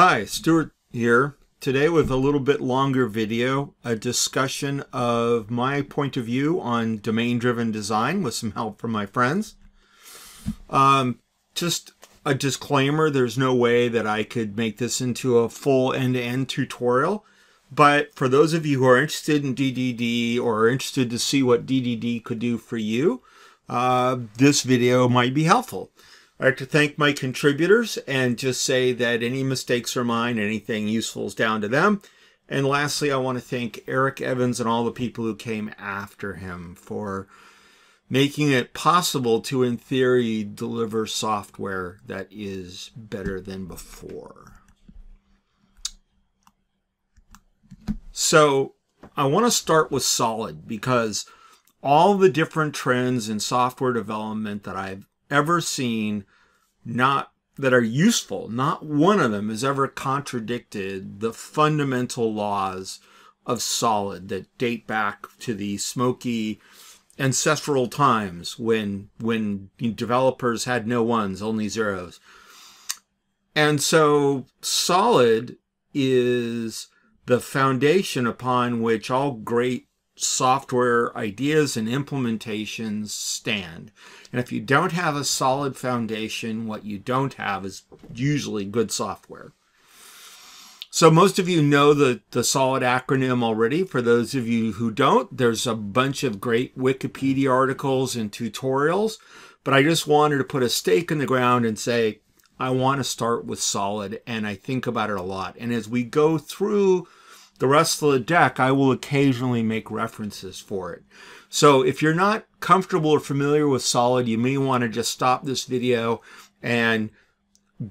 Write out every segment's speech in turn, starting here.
Hi, Stuart here. Today with a little bit longer video, a discussion of my point of view on domain-driven design with some help from my friends. Um, just a disclaimer, there's no way that I could make this into a full end-to-end -end tutorial. But for those of you who are interested in DDD or are interested to see what DDD could do for you, uh, this video might be helpful. I'd like to thank my contributors and just say that any mistakes are mine, anything useful is down to them. And lastly, I want to thank Eric Evans and all the people who came after him for making it possible to, in theory, deliver software that is better than before. So I want to start with Solid because all the different trends in software development that I've ever seen not that are useful. Not one of them has ever contradicted the fundamental laws of solid that date back to the smoky ancestral times when when developers had no ones, only zeros. And so solid is the foundation upon which all great software ideas and implementations stand. And if you don't have a solid foundation, what you don't have is usually good software. So most of you know the, the SOLID acronym already. For those of you who don't, there's a bunch of great Wikipedia articles and tutorials. But I just wanted to put a stake in the ground and say, I want to start with SOLID, and I think about it a lot. And as we go through the rest of the deck, I will occasionally make references for it. So if you're not comfortable or familiar with Solid, you may want to just stop this video and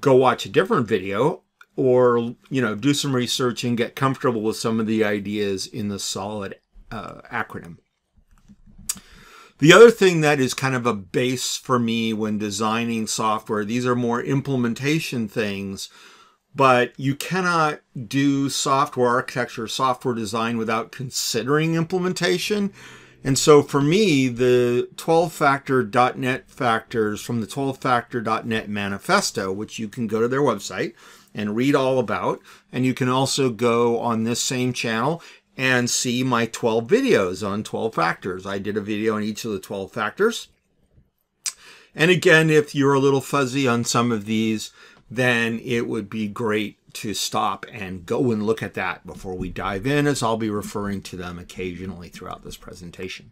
go watch a different video or, you know, do some research and get comfortable with some of the ideas in the Solid uh, acronym. The other thing that is kind of a base for me when designing software, these are more implementation things, but you cannot do software architecture, software design without considering implementation. And so for me, the 12factor.net factors from the 12factor.net manifesto, which you can go to their website and read all about. And you can also go on this same channel and see my 12 videos on 12 factors. I did a video on each of the 12 factors. And again, if you're a little fuzzy on some of these, then it would be great to stop and go and look at that before we dive in, as I'll be referring to them occasionally throughout this presentation.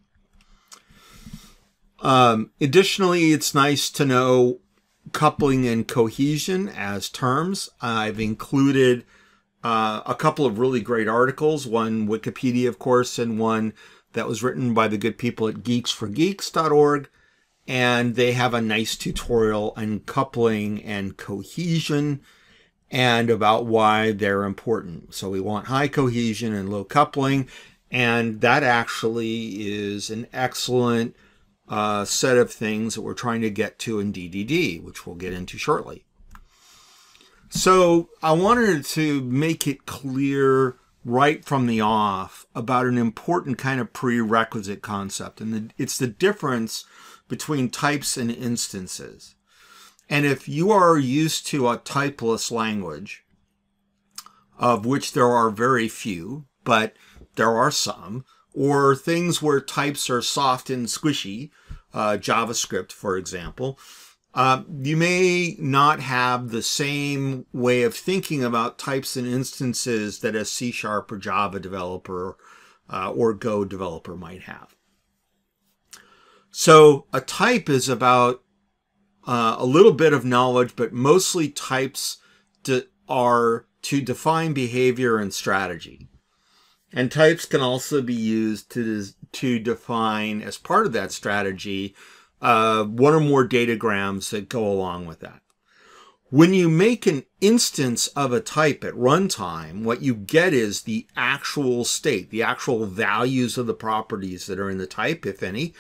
Um, additionally, it's nice to know coupling and cohesion as terms. I've included uh, a couple of really great articles, one Wikipedia, of course, and one that was written by the good people at geeksforgeeks.org and they have a nice tutorial on coupling and cohesion and about why they're important. So we want high cohesion and low coupling, and that actually is an excellent uh, set of things that we're trying to get to in DDD, which we'll get into shortly. So I wanted to make it clear right from the off about an important kind of prerequisite concept, and the, it's the difference between types and instances. And if you are used to a typeless language, of which there are very few, but there are some, or things where types are soft and squishy, uh, JavaScript, for example, uh, you may not have the same way of thinking about types and instances that a C Sharp or Java developer uh, or Go developer might have. So a type is about uh, a little bit of knowledge, but mostly types are to define behavior and strategy. And types can also be used to, to define, as part of that strategy, uh, one or more datagrams that go along with that. When you make an instance of a type at runtime, what you get is the actual state, the actual values of the properties that are in the type, if any,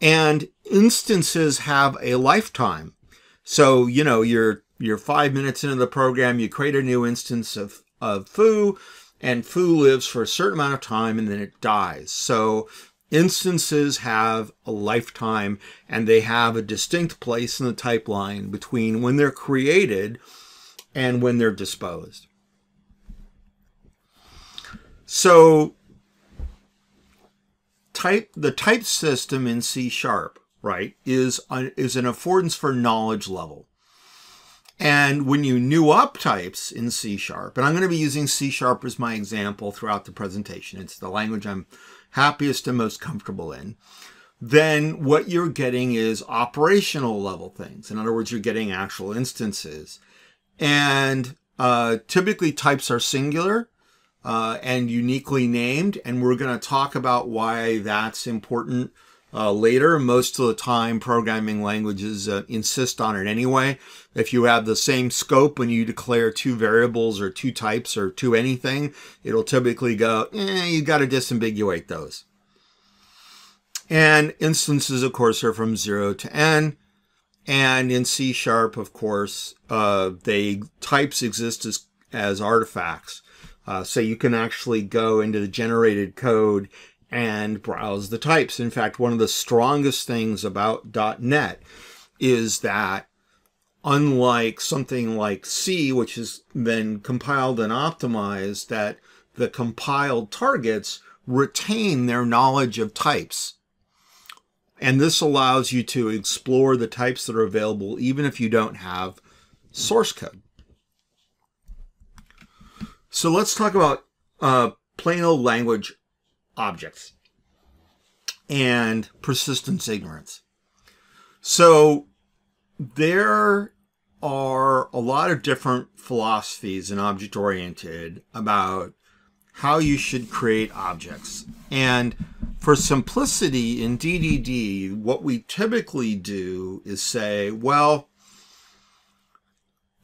and instances have a lifetime. So, you know, you're you're five minutes into the program, you create a new instance of, of foo, and foo lives for a certain amount of time and then it dies. So instances have a lifetime and they have a distinct place in the type line between when they're created and when they're disposed. So type the type system in C sharp, right, is is an affordance for knowledge level. And when you new up types in C sharp, and I'm going to be using C sharp as my example throughout the presentation. It's the language I'm happiest and most comfortable in. Then what you're getting is operational level things. In other words, you're getting actual instances. And uh, typically types are singular uh, and uniquely named. And we're going to talk about why that's important uh, later. Most of the time, programming languages uh, insist on it anyway. If you have the same scope when you declare two variables or two types or two anything, it'll typically go, eh, you got to disambiguate those. And instances, of course, are from 0 to n. And in C sharp, of course, uh, they types exist as, as artifacts. Uh, so you can actually go into the generated code and browse the types. In fact, one of the strongest things about .NET is that unlike something like C, which is then compiled and optimized, that the compiled targets retain their knowledge of types. And this allows you to explore the types that are available even if you don't have source code. So let's talk about uh, plain old language objects and persistence ignorance. So there are a lot of different philosophies in object oriented about how you should create objects. And for simplicity in DDD, what we typically do is say, well,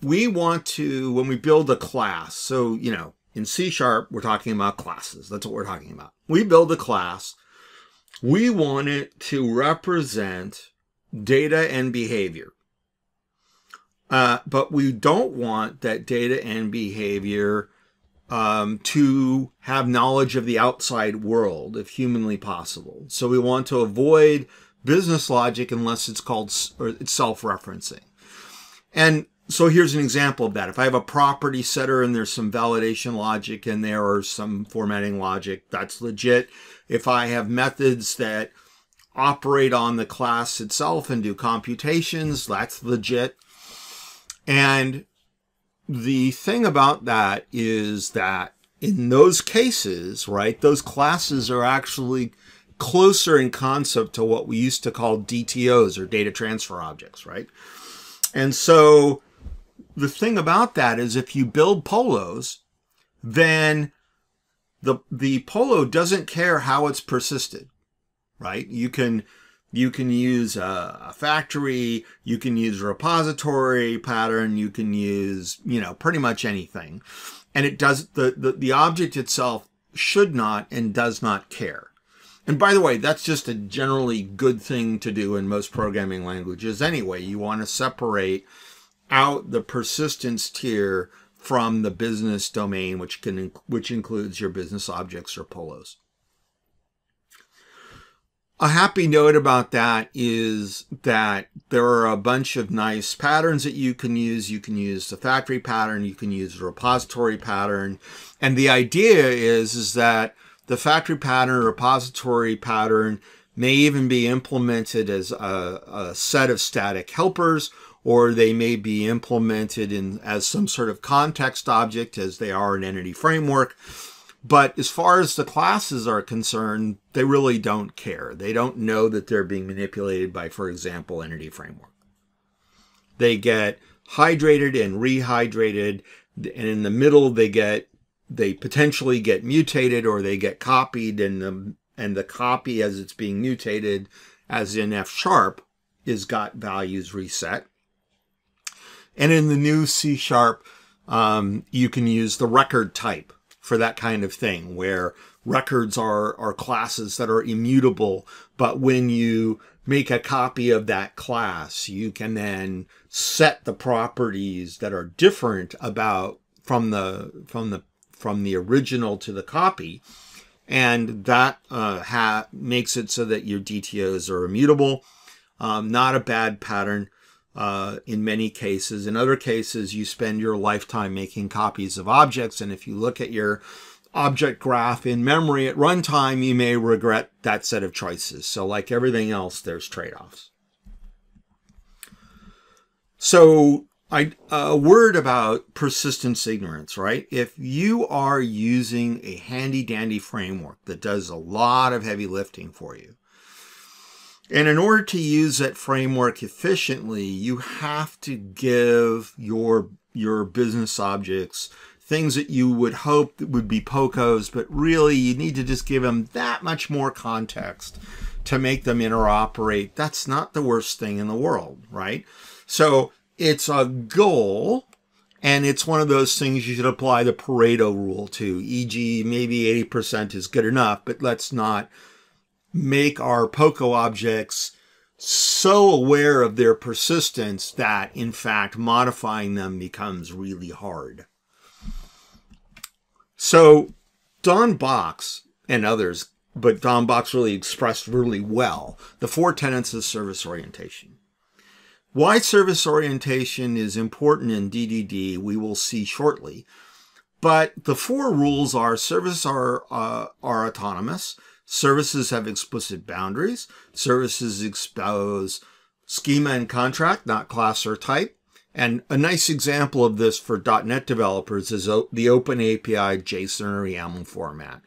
we want to, when we build a class, so, you know, in C sharp, we're talking about classes. That's what we're talking about. We build a class. We want it to represent data and behavior. Uh, but we don't want that data and behavior um, to have knowledge of the outside world if humanly possible. So we want to avoid business logic unless it's called or it's self-referencing. And so here's an example of that. If I have a property setter and there's some validation logic in there or some formatting logic, that's legit. If I have methods that operate on the class itself and do computations, that's legit. And the thing about that is that in those cases, right, those classes are actually closer in concept to what we used to call DTOs or data transfer objects, right? And so the thing about that is if you build polos, then the the polo doesn't care how it's persisted, right? You can you can use a, a, factory, you can use a repository pattern, you can use, you know, pretty much anything. And it does the, the, the object itself should not and does not care. And by the way, that's just a generally good thing to do in most programming languages anyway. You want to separate out the persistence tier from the business domain, which can which includes your business objects or polos. A happy note about that is that there are a bunch of nice patterns that you can use. You can use the factory pattern, you can use the repository pattern. And the idea is, is that the factory pattern, repository pattern may even be implemented as a, a set of static helpers or they may be implemented in as some sort of context object as they are in entity framework. But as far as the classes are concerned, they really don't care. They don't know that they're being manipulated by, for example, entity framework. They get hydrated and rehydrated, and in the middle they get they potentially get mutated or they get copied, and the and the copy as it's being mutated, as in F sharp, is got values reset. And in the new C sharp, um, you can use the record type for that kind of thing, where records are, are classes that are immutable. But when you make a copy of that class, you can then set the properties that are different about from the, from the, from the original to the copy. And that uh, makes it so that your DTOs are immutable. Um, not a bad pattern. Uh, in many cases. In other cases, you spend your lifetime making copies of objects. And if you look at your object graph in memory at runtime, you may regret that set of choices. So like everything else, there's trade-offs. So I, a word about persistence ignorance, right? If you are using a handy dandy framework that does a lot of heavy lifting for you, and in order to use that framework efficiently, you have to give your, your business objects things that you would hope would be POCOs, but really you need to just give them that much more context to make them interoperate. That's not the worst thing in the world, right? So it's a goal and it's one of those things you should apply the Pareto rule to, e.g., maybe 80% is good enough, but let's not make our POCO objects so aware of their persistence that, in fact, modifying them becomes really hard. So, Don Box and others, but Don Box really expressed really well the four tenets of service orientation. Why service orientation is important in DDD, we will see shortly. But the four rules are service are, uh, are autonomous, Services have explicit boundaries. Services expose schema and contract, not class or type. And a nice example of this for .NET developers is the Open API JSON or YAML format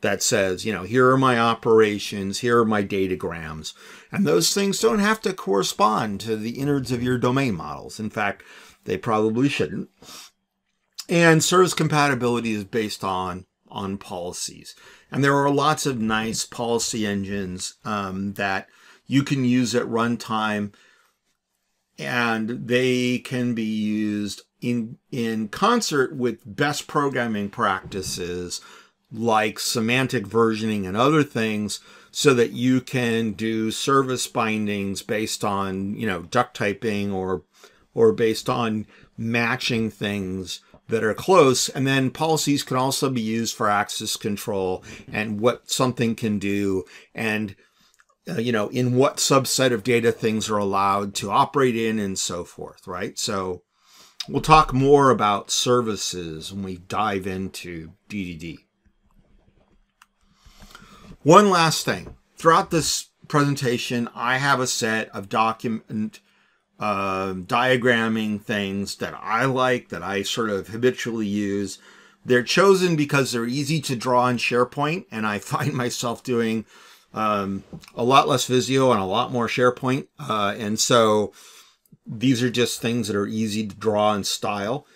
that says, you know, here are my operations, here are my datagrams. And those things don't have to correspond to the innards of your domain models. In fact, they probably shouldn't. And service compatibility is based on, on policies. And there are lots of nice policy engines um, that you can use at runtime and they can be used in, in concert with best programming practices like semantic versioning and other things so that you can do service bindings based on, you know, duck typing or, or based on matching things that are close. And then policies can also be used for access control and what something can do and uh, you know, in what subset of data things are allowed to operate in and so forth, right? So we'll talk more about services when we dive into DDD. One last thing. Throughout this presentation, I have a set of document uh, diagramming things that I like, that I sort of habitually use. They're chosen because they're easy to draw in SharePoint, and I find myself doing um, a lot less Visio and a lot more SharePoint. Uh, and so these are just things that are easy to draw in style.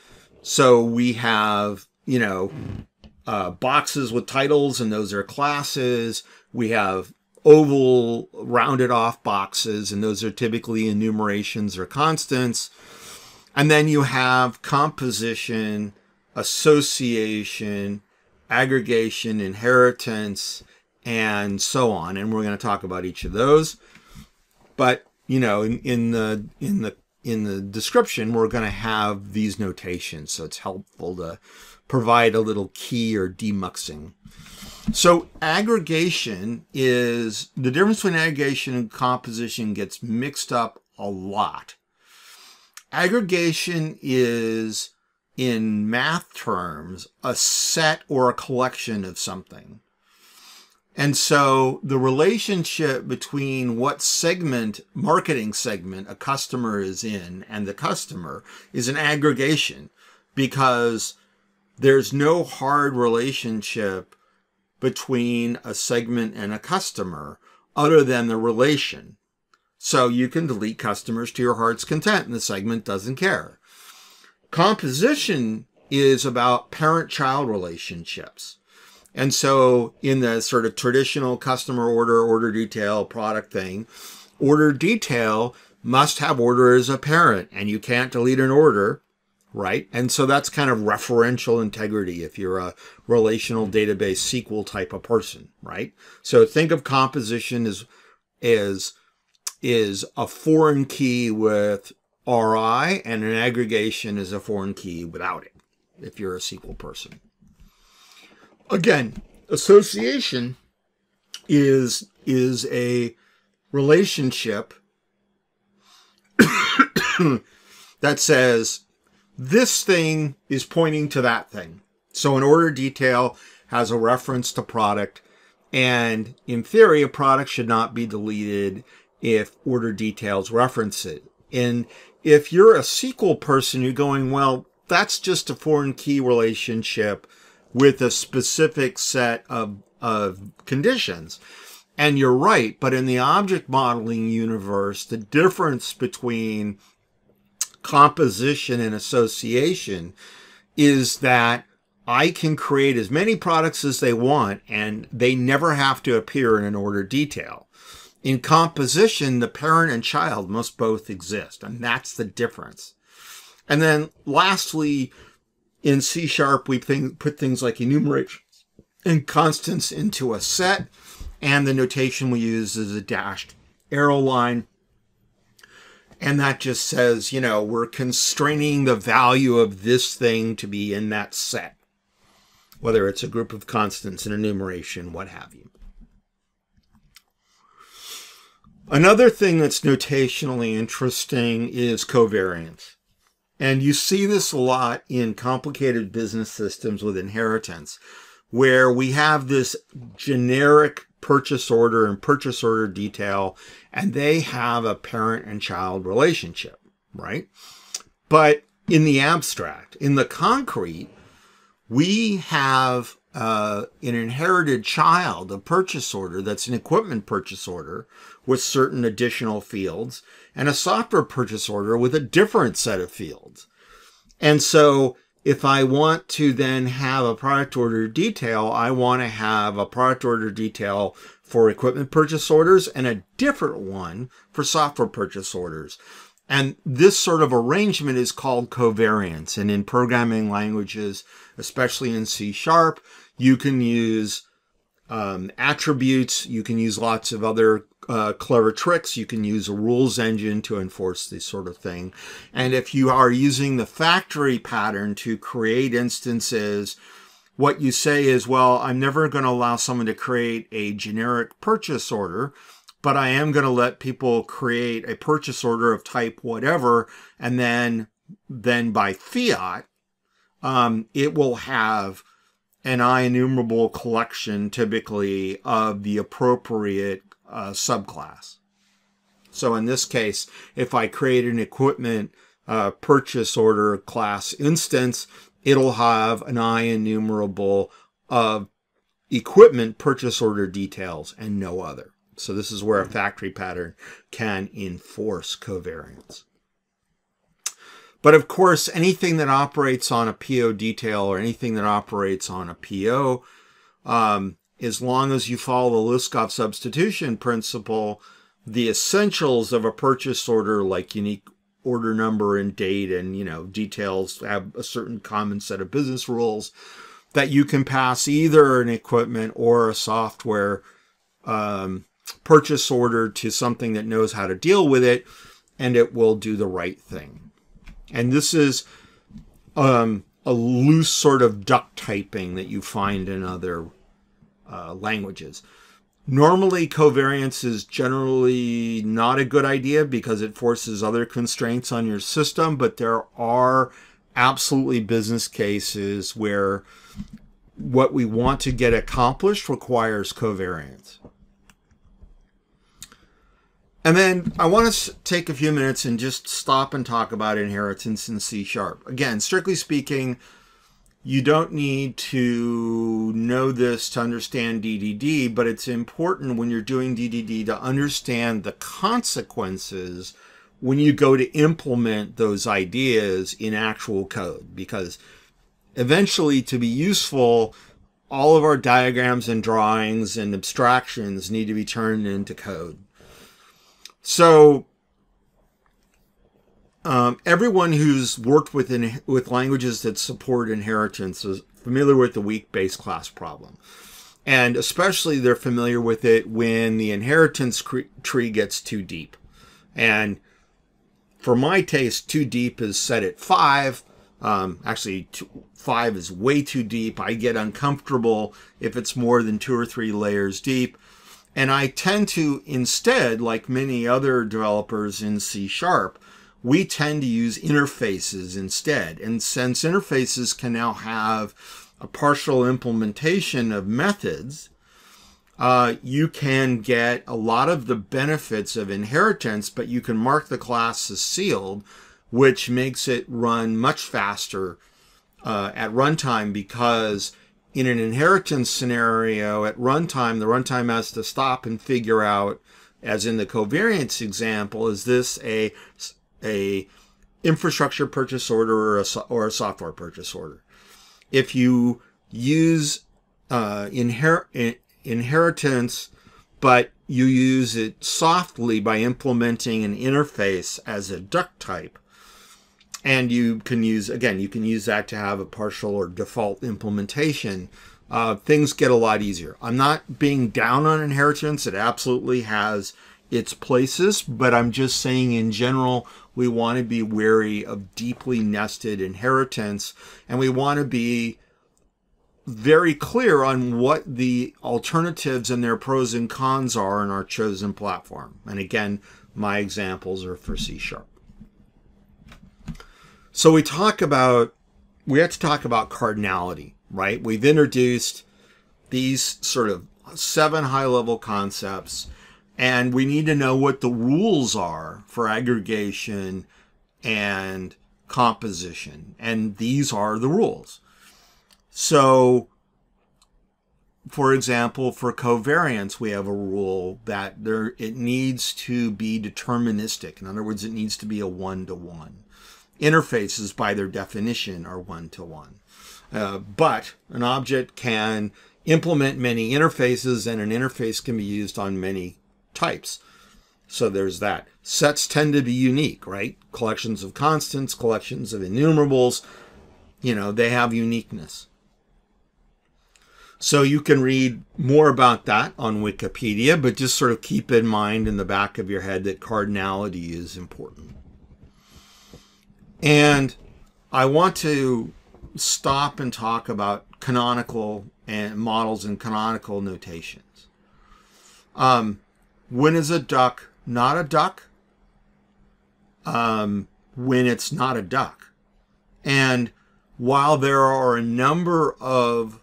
So we have, you know, uh, boxes with titles, and those are classes. We have oval rounded off boxes, and those are typically enumerations or constants. And then you have composition, association, aggregation, inheritance, and so on. And we're going to talk about each of those. But, you know, in, in the in the in the description, we're going to have these notations. So it's helpful to provide a little key or demuxing. So aggregation is the difference between aggregation and composition gets mixed up a lot. Aggregation is in math terms a set or a collection of something. And so the relationship between what segment, marketing segment a customer is in and the customer is an aggregation because there's no hard relationship between a segment and a customer other than the relation. So you can delete customers to your heart's content and the segment doesn't care. Composition is about parent-child relationships. And so in the sort of traditional customer order, order detail product thing, order detail must have order as a parent and you can't delete an order right? And so that's kind of referential integrity if you're a relational mm-hmm. database SQL type of person, right? So think of composition as is is a foreign key with RI and an aggregation is a foreign key without it if you're a SQL person. Again, association is is a relationship that says this thing is pointing to that thing. So an order detail has a reference to product. And in theory, a product should not be deleted if order details reference it. And if you're a SQL person, you're going, well, that's just a foreign key relationship with a specific set of, of conditions. And you're right, but in the object modeling universe, the difference between composition and association is that I can create as many products as they want and they never have to appear in an order detail. In composition, the parent and child must both exist, and that's the difference. And then lastly, in C sharp, we put things like enumerations and constants into a set, and the notation we use is a dashed arrow line. And that just says, you know, we're constraining the value of this thing to be in that set, whether it's a group of constants, an enumeration, what have you. Another thing that's notationally interesting is covariance. And you see this a lot in complicated business systems with inheritance, where we have this generic purchase order and purchase order detail, and they have a parent and child relationship, right? But in the abstract, in the concrete, we have uh, an inherited child, a purchase order that's an equipment purchase order with certain additional fields, and a software purchase order with a different set of fields. And so if I want to then have a product order detail, I want to have a product order detail for equipment purchase orders and a different one for software purchase orders. And this sort of arrangement is called covariance. And in programming languages, especially in C sharp, you can use um, attributes. You can use lots of other uh, clever tricks. You can use a rules engine to enforce this sort of thing. And if you are using the factory pattern to create instances, what you say is, well, I'm never going to allow someone to create a generic purchase order, but I am going to let people create a purchase order of type whatever. And then, then by fiat, um, it will have an IEnumerable collection typically of the appropriate uh, subclass. So in this case, if I create an equipment uh, purchase order class instance, it'll have an IEnumerable of equipment purchase order details and no other. So this is where a factory pattern can enforce covariance. But of course, anything that operates on a PO detail or anything that operates on a PO, um, as long as you follow the Liskov substitution principle, the essentials of a purchase order, like unique order number and date and you know details, have a certain common set of business rules that you can pass either an equipment or a software um, purchase order to something that knows how to deal with it, and it will do the right thing. And this is um, a loose sort of duck typing that you find in other uh, languages. Normally, covariance is generally not a good idea because it forces other constraints on your system, but there are absolutely business cases where what we want to get accomplished requires covariance. And then I want to take a few minutes and just stop and talk about inheritance in C sharp. Again, strictly speaking, you don't need to know this to understand DDD, but it's important when you're doing DDD to understand the consequences when you go to implement those ideas in actual code. Because eventually, to be useful, all of our diagrams and drawings and abstractions need to be turned into code. So um, everyone who's worked with in, with languages that support inheritance is familiar with the weak base class problem. And especially they're familiar with it when the inheritance tree gets too deep. And for my taste, too deep is set at five. Um, actually, two, five is way too deep. I get uncomfortable if it's more than two or three layers deep. And I tend to instead, like many other developers in C sharp, we tend to use interfaces instead. And since interfaces can now have a partial implementation of methods, uh, you can get a lot of the benefits of inheritance, but you can mark the class as sealed, which makes it run much faster uh, at runtime because in an inheritance scenario at runtime, the runtime has to stop and figure out, as in the covariance example, is this a a infrastructure purchase order or a, or a software purchase order? If you use uh, inher- inheritance, but you use it softly by implementing an interface as a duck type, and you can use again you can use that to have a partial or default implementation uh, things get a lot easier i'm not being down on inheritance it absolutely has its places but i'm just saying in general we want to be wary of deeply nested inheritance and we want to be very clear on what the alternatives and their pros and cons are in our chosen platform. And again my examples are for c sharp. So we talk about, we have to talk about cardinality, right? We've introduced these sort of seven high level concepts, and we need to know what the rules are for aggregation and composition. And these are the rules. So, for example, for covariance, we have a rule that there it needs to be deterministic. In other words, it needs to be a one to one interfaces by their definition are one-to-one. Uh, but an object can implement many interfaces and an interface can be used on many types. So there's that. Sets tend to be unique, right? Collections of constants, collections of enumerables, you know, they have uniqueness. So you can read more about that on Wikipedia, but just sort of keep in mind in the back of your head that cardinality is important. And I want to stop and talk about canonical and models and canonical notations. Um, when is a duck not a duck? Um, when it's not a duck. And while there are a number of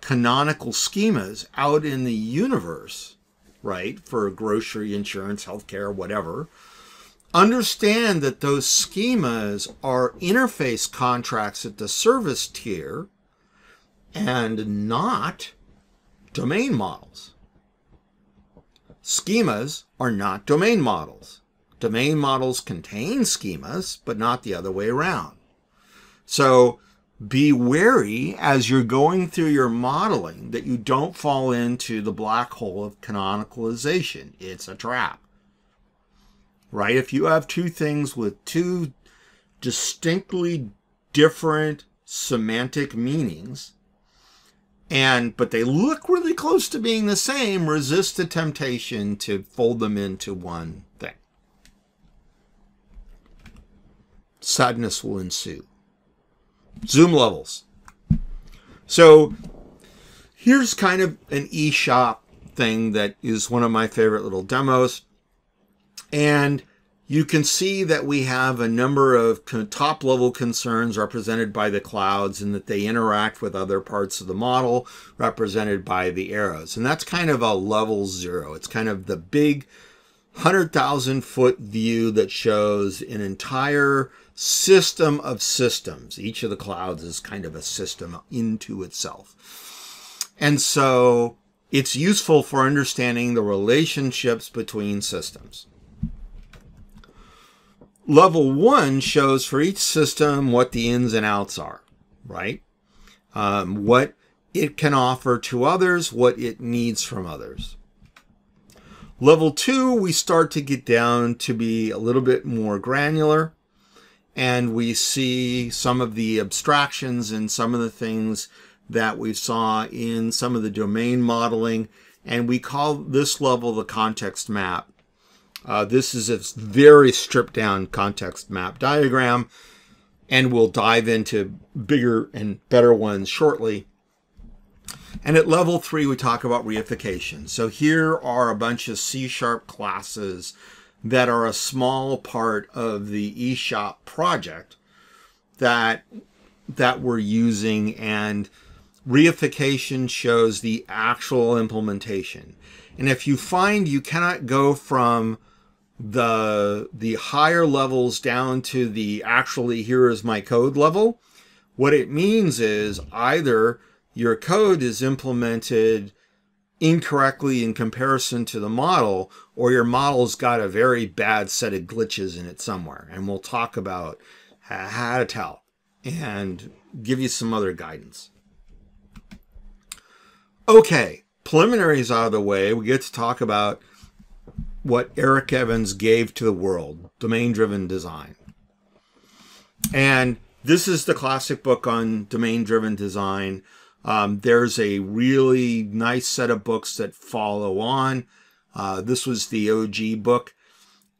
canonical schemas out in the universe, right, for grocery, insurance, healthcare, whatever, understand that those schemas are interface contracts at the service tier and not domain models. Schemas are not domain models. Domain models contain schemas, but not the other way around. So be wary as you're going through your modeling that you don't fall into the black hole of canonicalization. It's a trap right? If you have two things with two distinctly different semantic meanings, and but they look really close to being the same, resist the temptation to fold them into one thing. Sadness will ensue. Zoom levels. So here's kind of an eShop thing that is one of my favorite little demos. And you can see that we have a number of top level concerns represented by the clouds and that they interact with other parts of the model represented by the arrows. And that's kind of a level zero. It's kind of the big 100,000 foot view that shows an entire system of systems. Each of the clouds is kind of a system into itself. And so it's useful for understanding the relationships between systems. Level one shows for each system what the ins and outs are, right? Um, what it can offer to others, what it needs from others. Level two, we start to get down to be a little bit more granular and we see some of the abstractions and some of the things that we saw in some of the domain modeling. And we call this level the context map. Uh, this is a very stripped down context map diagram, and we'll dive into bigger and better ones shortly. And at level three, we talk about reification. So here are a bunch of C-sharp classes that are a small part of the eShop project that that we're using and reification shows the actual implementation. And if you find you cannot go from the the higher levels down to the actually here is my code level, what it means is either your code is implemented incorrectly in comparison to the model, or your model's got a very bad set of glitches in it somewhere. And we'll talk about how to tell and give you some other guidance. Okay, preliminaries out of the way, we get to talk about what Eric Evans gave to the world domain driven design. And this is the classic book on domain driven design. Um, there's a really nice set of books that follow on. Uh, this was the OG book.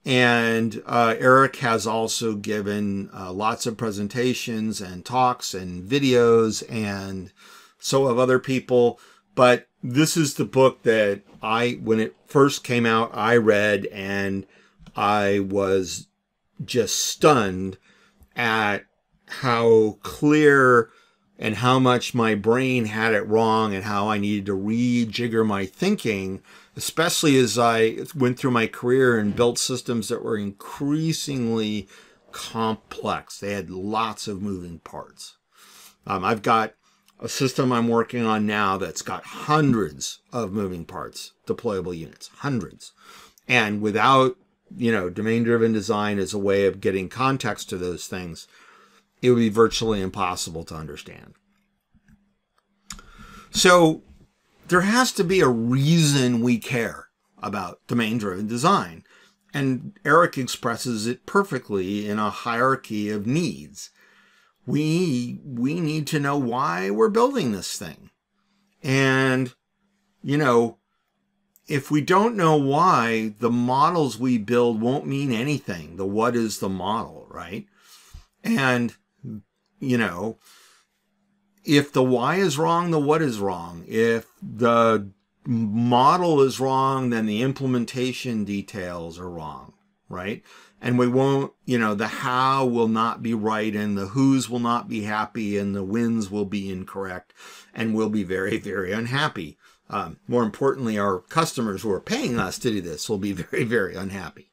And uh, Eric has also given uh, lots of presentations and talks and videos, and so have other people. But this is the book that I, when it first came out, I read and I was just stunned at how clear and how much my brain had it wrong and how I needed to rejigger my thinking, especially as I went through my career and built systems that were increasingly complex. They had lots of moving parts. Um, I've got a system I'm working on now that's got hundreds of moving parts, deployable units, hundreds. And without, you know, domain driven design as a way of getting context to those things, it would be virtually impossible to understand. So there has to be a reason we care about domain driven design. And Eric expresses it perfectly in a hierarchy of needs. We, we need to know why we're building this thing. And, you know, if we don't know why, the models we build won't mean anything. The what is the model, right? And you know, if the why is wrong, the what is wrong. If the model is wrong, then the implementation details are wrong, right? And we won't, you know, the how will not be right and the who's will not be happy and the wins will be incorrect and we'll be very, very unhappy. Um, more importantly, our customers who are paying us to do this will be very, very unhappy.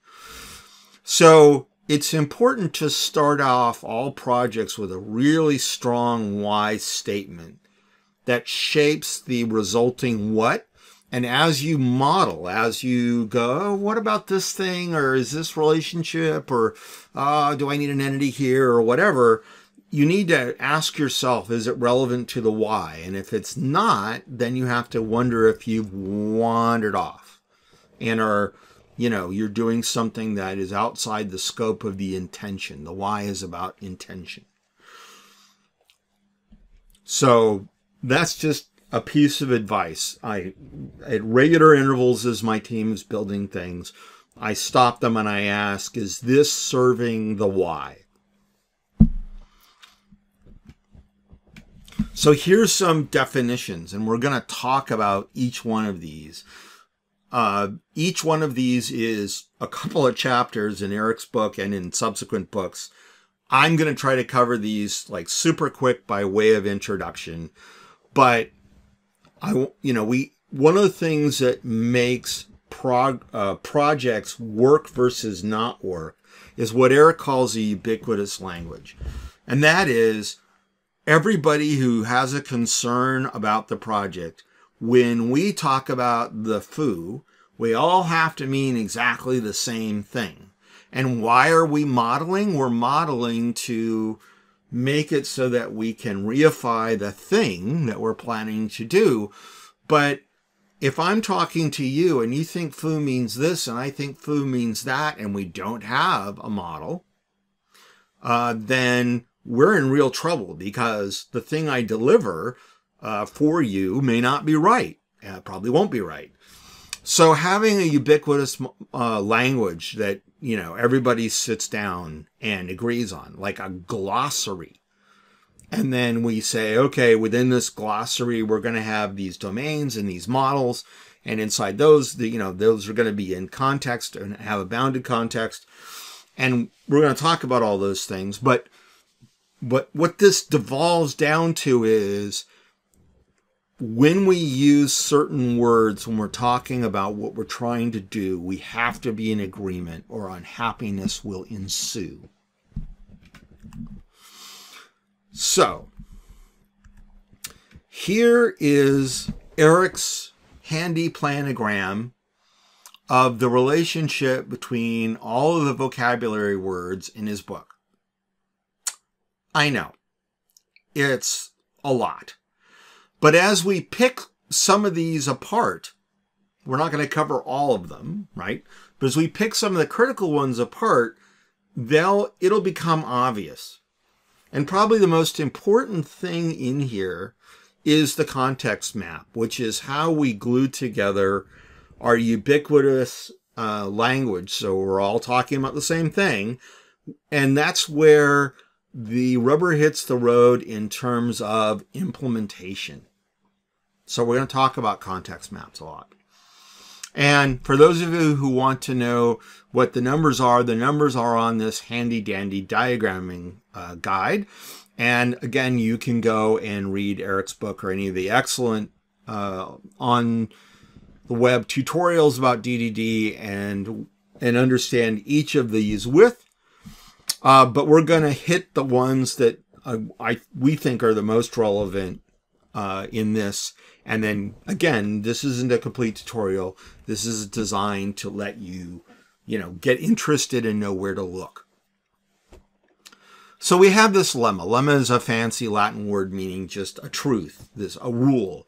So it's important to start off all projects with a really strong why statement that shapes the resulting what. And as you model, as you go, oh, what about this thing? Or is this relationship? Or uh, do I need an entity here? Or whatever. You need to ask yourself, is it relevant to the why? And if it's not, then you have to wonder if you've wandered off and are you know, you're doing something that is outside the scope of the intention. The why is about intention. So that's just a piece of advice. I, at regular intervals, as my team is building things, I stop them and I ask, is this serving the why? So here's some definitions, and we're going to talk about each one of these. Uh, each one of these is a couple of chapters in Eric's book and in subsequent books. I'm going to try to cover these like super quick by way of introduction, but I, you know, we one of the things that makes prog, uh, projects work versus not work is what Eric calls a ubiquitous language, and that is everybody who has a concern about the project when we talk about the foo, we all have to mean exactly the same thing. And why are we modeling? We're modeling to make it so that we can reify the thing that we're planning to do. But if I'm talking to you and you think foo means this and I think foo means that, and we don't have a model, uh, then we're in real trouble because the thing I deliver uh, for you may not be right. Uh, probably won't be right. So having a ubiquitous uh, language that you know everybody sits down and agrees on, like a glossary, And then we say, okay, within this glossary, we're going to have these domains and these models. And inside those, the, you know, those are going to be in context and have a bounded context. And we're going to talk about all those things. But, but what this devolves down to is when we use certain words when we're talking about what we're trying to do, we have to be in agreement or unhappiness will ensue. So, here is Eric's handy planogram of the relationship between all of the vocabulary words in his book. I know. It's a lot. But as we pick some of these apart, we're not going to cover all of them, right? But as we pick some of the critical ones apart, they'll it'll become obvious. And probably the most important thing in here is the context map, which is how we glue together our ubiquitous uh, language. So we're all talking about the same thing. And that's where the rubber hits the road in terms of implementation. So we're going to talk about context maps a lot. And for those of you who want to know what the numbers are, the numbers are on this handy dandy diagramming uh, guide. And again, you can go and read Eric's book or any of the excellent uh, on the web tutorials about DDD and and understand each of these with. Uh, but we're going to hit the ones that uh, I we think are the most relevant uh, in this. And then again, this isn't a complete tutorial. This is designed to let you, you know, get interested and know where to look. So we have this lemma. Lemma is a fancy Latin word meaning just a truth, this a rule.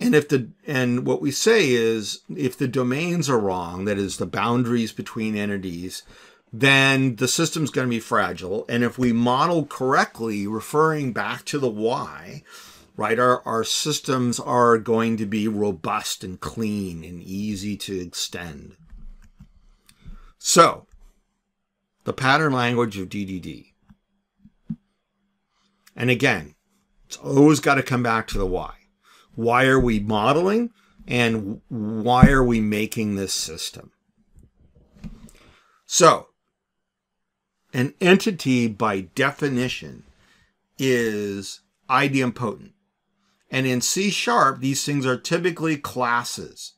And if the and what we say is if the domains are wrong, that is the boundaries between entities, then the system's going to be fragile. And if we model correctly, referring back to the why, right, our, our systems are going to be robust and clean and easy to extend. So, the pattern language of DDD. And again, it's always got to come back to the why. Why are we modeling and why are we making this system? So, an entity by definition is idempotent. And in C sharp, these things are typically classes.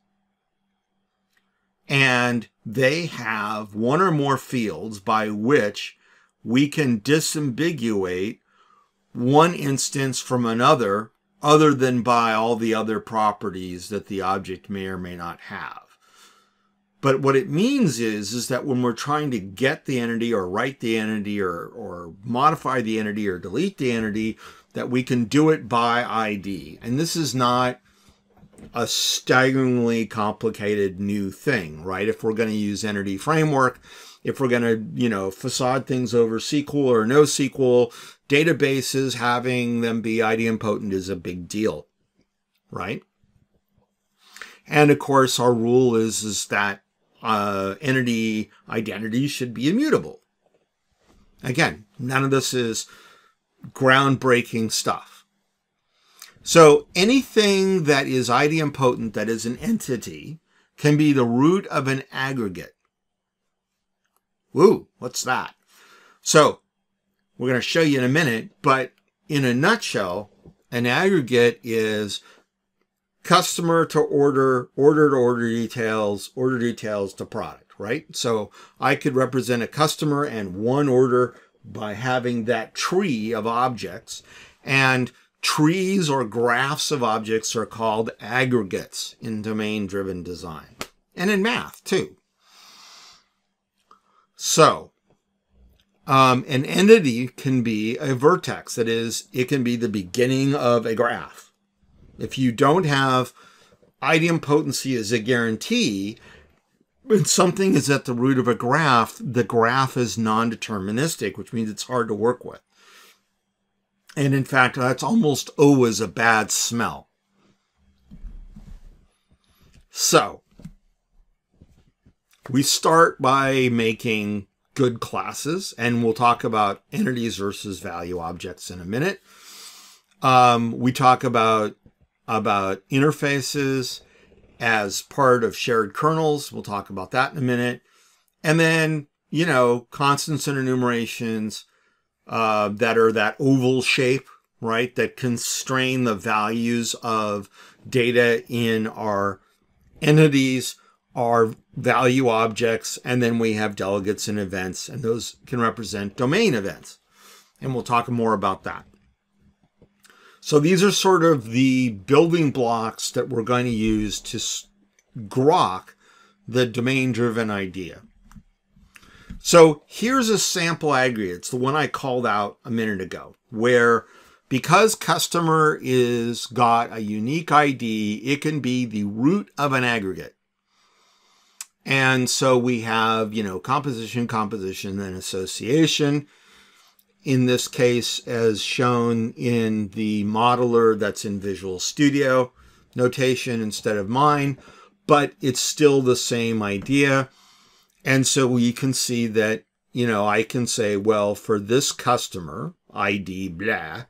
And they have one or more fields by which we can disambiguate one instance from another other than by all the other properties that the object may or may not have. But what it means is, is that when we're trying to get the entity or write the entity or, or modify the entity or delete the entity, that we can do it by ID. And this is not a staggeringly complicated new thing, right? If we're going to use entity framework, if we're going to, you know, facade things over SQL or NoSQL, databases having them be idempotent is a big deal, right? And of course, our rule is, is that uh, entity identity should be immutable. Again, none of this is groundbreaking stuff. So anything that is idempotent, that is an entity, can be the root of an aggregate. Woo, what's that? So we're going to show you in a minute, but in a nutshell, an aggregate is customer to order, order to order details, order details to product, right? So I could represent a customer and one order by having that tree of objects. And trees or graphs of objects are called aggregates in domain driven design and in math too. So, um, an entity can be a vertex. That is, it can be the beginning of a graph. If you don't have idempotency as a guarantee, when something is at the root of a graph, the graph is non-deterministic, which means it's hard to work with. And in fact, that's almost always a bad smell. So, we start by making good classes, and we'll talk about entities versus value objects in a minute. Um, we talk about about interfaces as part of shared kernels. We'll talk about that in a minute. And then, you know, constants and enumerations uh, that are that oval shape, right? That constrain the values of data in our entities, our value objects, and then we have delegates and events, and those can represent domain events. And we'll talk more about that. So these are sort of the building blocks that we're going to use to grok the domain driven idea. So here's a sample aggregate. It's the one I called out a minute ago, where because customer is got a unique ID, it can be the root of an aggregate. And so we have, you know, composition, composition, and association. In this case, as shown in the modeler that's in Visual Studio notation instead of mine, but it's still the same idea. And so we can see that, you know, I can say, well, for this customer, ID blah,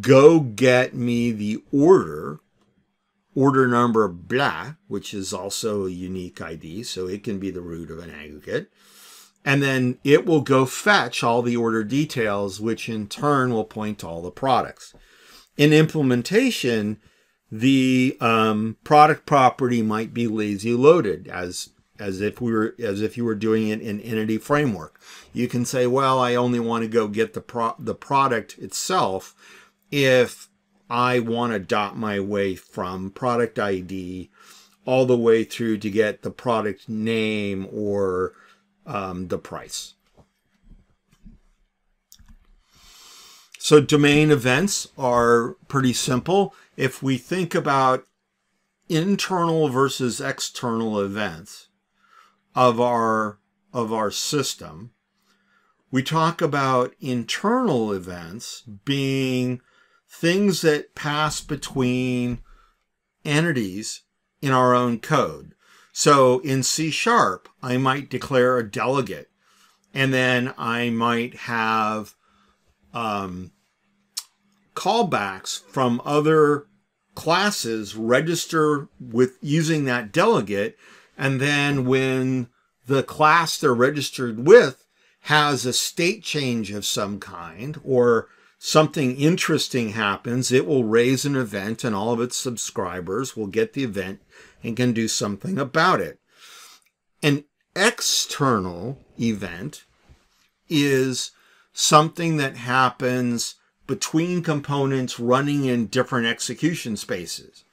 go get me the order, order number blah, which is also a unique ID, so it can be the root of an aggregate. And then it will go fetch all the order details, which in turn will point to all the products. In implementation, the um, product property might be lazy loaded as as if we were as if you were doing it in entity framework. You can say, well, I only want to go get the pro- the product itself if I want to dot my way from product ID all the way through to get the product name or um, the price. So domain events are pretty simple. If we think about internal versus external events, of our of our system. We talk about internal events being things that pass between entities in our own code. So in C sharp, I might declare a delegate, and then I might have um, callbacks from other classes register with using that delegate and then when the class they're registered with has a state change of some kind or something interesting happens, it will raise an event and all of its subscribers will get the event and can do something about it. An external event is something that happens between components running in different execution spaces.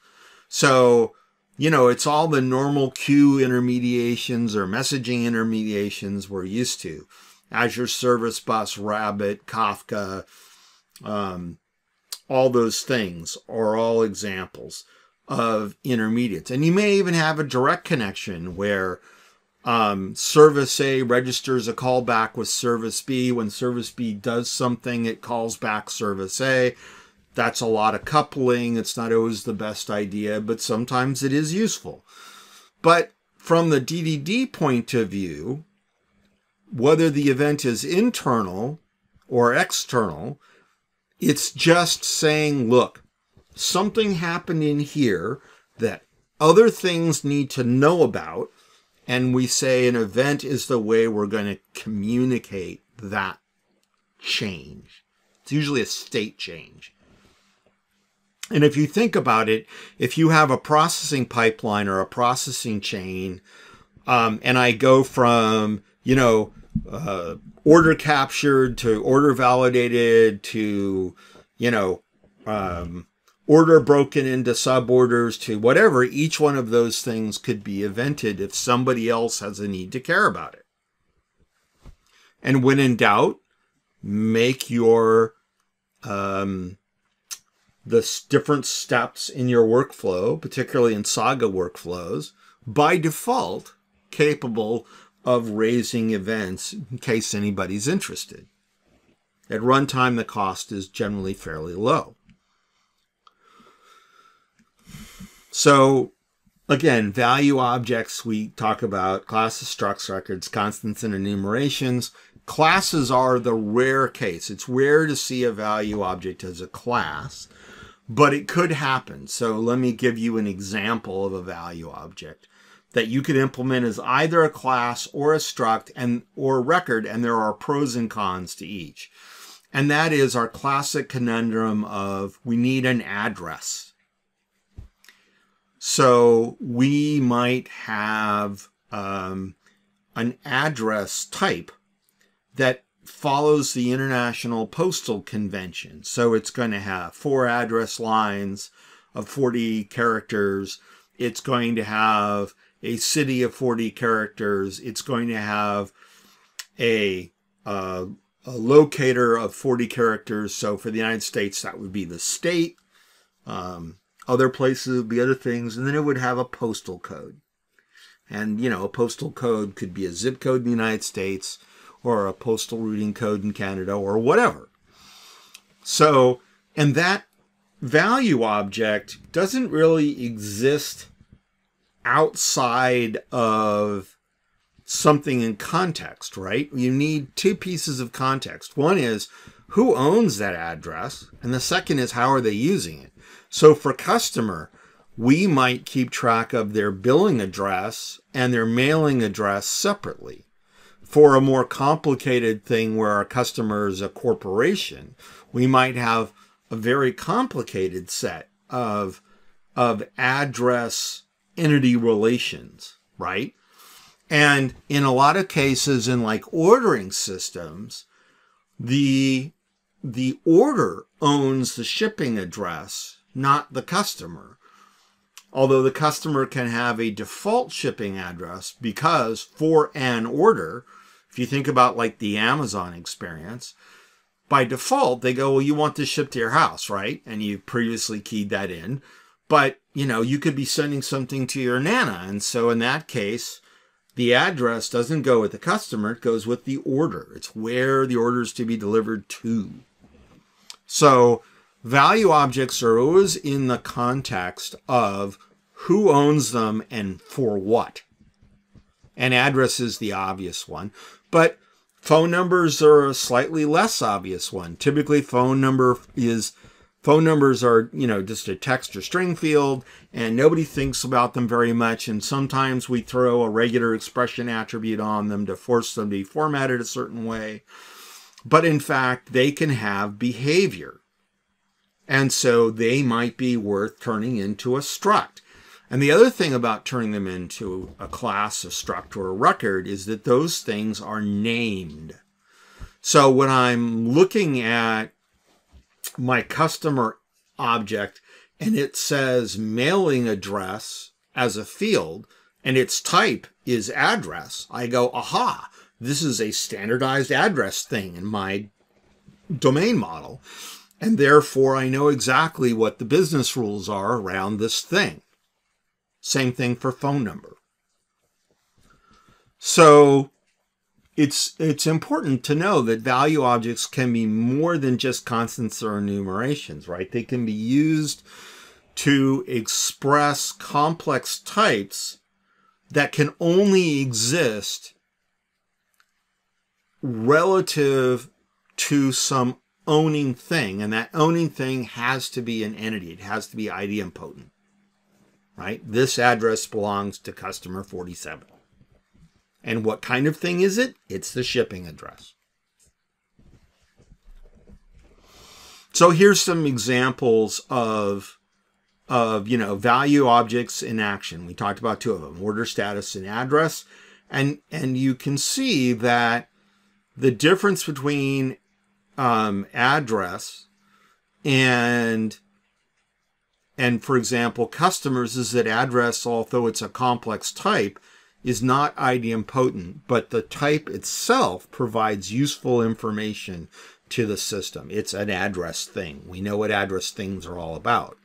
So you know, it's all the normal queue intermediations or messaging intermediations we're used to. Azure Service Bus, Rabbit, Kafka, um, all those things are all examples of intermediates. And you may even have a direct connection where um, service A registers a callback with service B. When service B does something, it calls back service A that's a lot of coupling. It's not always the best idea, but sometimes it is useful. But from the DDD point of view, whether the event is internal or external, it's just saying, look, something happened in here that other things need to know about. And we say an event is the way we're going to communicate that change. It's usually a state change. And if you think about it, if you have a processing pipeline or a processing chain, um, and I go from, you know, uh, order captured to order validated to, you know, um, order broken into suborders to whatever, each one of those things could be evented if somebody else has a need to care about it. And when in doubt, make your um, the different steps in your workflow, particularly in Saga workflows, by default capable of raising events in case anybody's interested. At runtime, the cost is generally fairly low. So, again, value objects we talk about classes, structs, records, constants, and enumerations. classes are the rare case. It's rare to see a value object as a class, but it could happen. So let me give you an example of a value object that you could implement as either a class or a struct and or record, and there are pros and cons to each. And that is our classic conundrum of we need an address. So we might have um, an address type that follows the International Postal Convention. So it's going to have four address lines of 40 characters. It's going to have a city of 40 characters. It's going to have a, uh, a locator of 40 characters. So for the United States, that would be the state. Um, other places would be other things. And then it would have a postal code. And, you know, a postal code could be a zip code in the United States or a postal routing code in Canada or whatever. So, and that value object doesn't really exist outside of something in context, right? You need two pieces of context. One is who owns that address, and the second is how are they using it. So for customer, we might keep track of their billing address and their mailing address separately. For a more complicated thing where our customer is a corporation, we might have a very complicated set of, of address entity relations, right? And in a lot of cases in like ordering systems, the the order owns the shipping address, not the customer. Although the customer can have a default shipping address because for an order, if you think about like the Amazon experience, by default, they go, well, you want this shipped to your house, right? And you previously keyed that in. But, you know, you could be sending something to your Nana. And so in that case, the address doesn't go with the customer, it goes with the order. It's where the order is to be delivered to. So value objects are always in the context of who owns them and for what. And address is the obvious one. But phone numbers are a slightly less obvious one. Typically, phone number is phone numbers are, you know, just a text or string field and nobody thinks about them very much. And sometimes we throw a regular expression attribute on them to force them to be formatted a certain way. But in fact, they can have behavior. And so they might be worth turning into a struct. And the other thing about turning them into a class, a struct, or a record is that those things are named. So when I'm looking at my customer object and it says mailing address as a field and its type is address, I go, aha, this is a standardized address thing in my domain model. And therefore, I know exactly what the business rules are around this thing. Same thing for phone number. So it's it's important to know that value objects can be more than just constants or enumerations, right? They can be used to express complex types that can only exist relative to some owning thing, and that owning thing has to be an entity. It has to be idempotent, right? This address belongs to customer 47. And what kind of thing is it? It's the shipping address. So here's some examples of, of you know, value objects in action. We talked about two of them, order status and address. And, and you can see that the difference between um, address and and for example customers is that address although it's a complex type is not idempotent, but the type itself provides useful information to the system. It's an address thing. We know what address things are all about.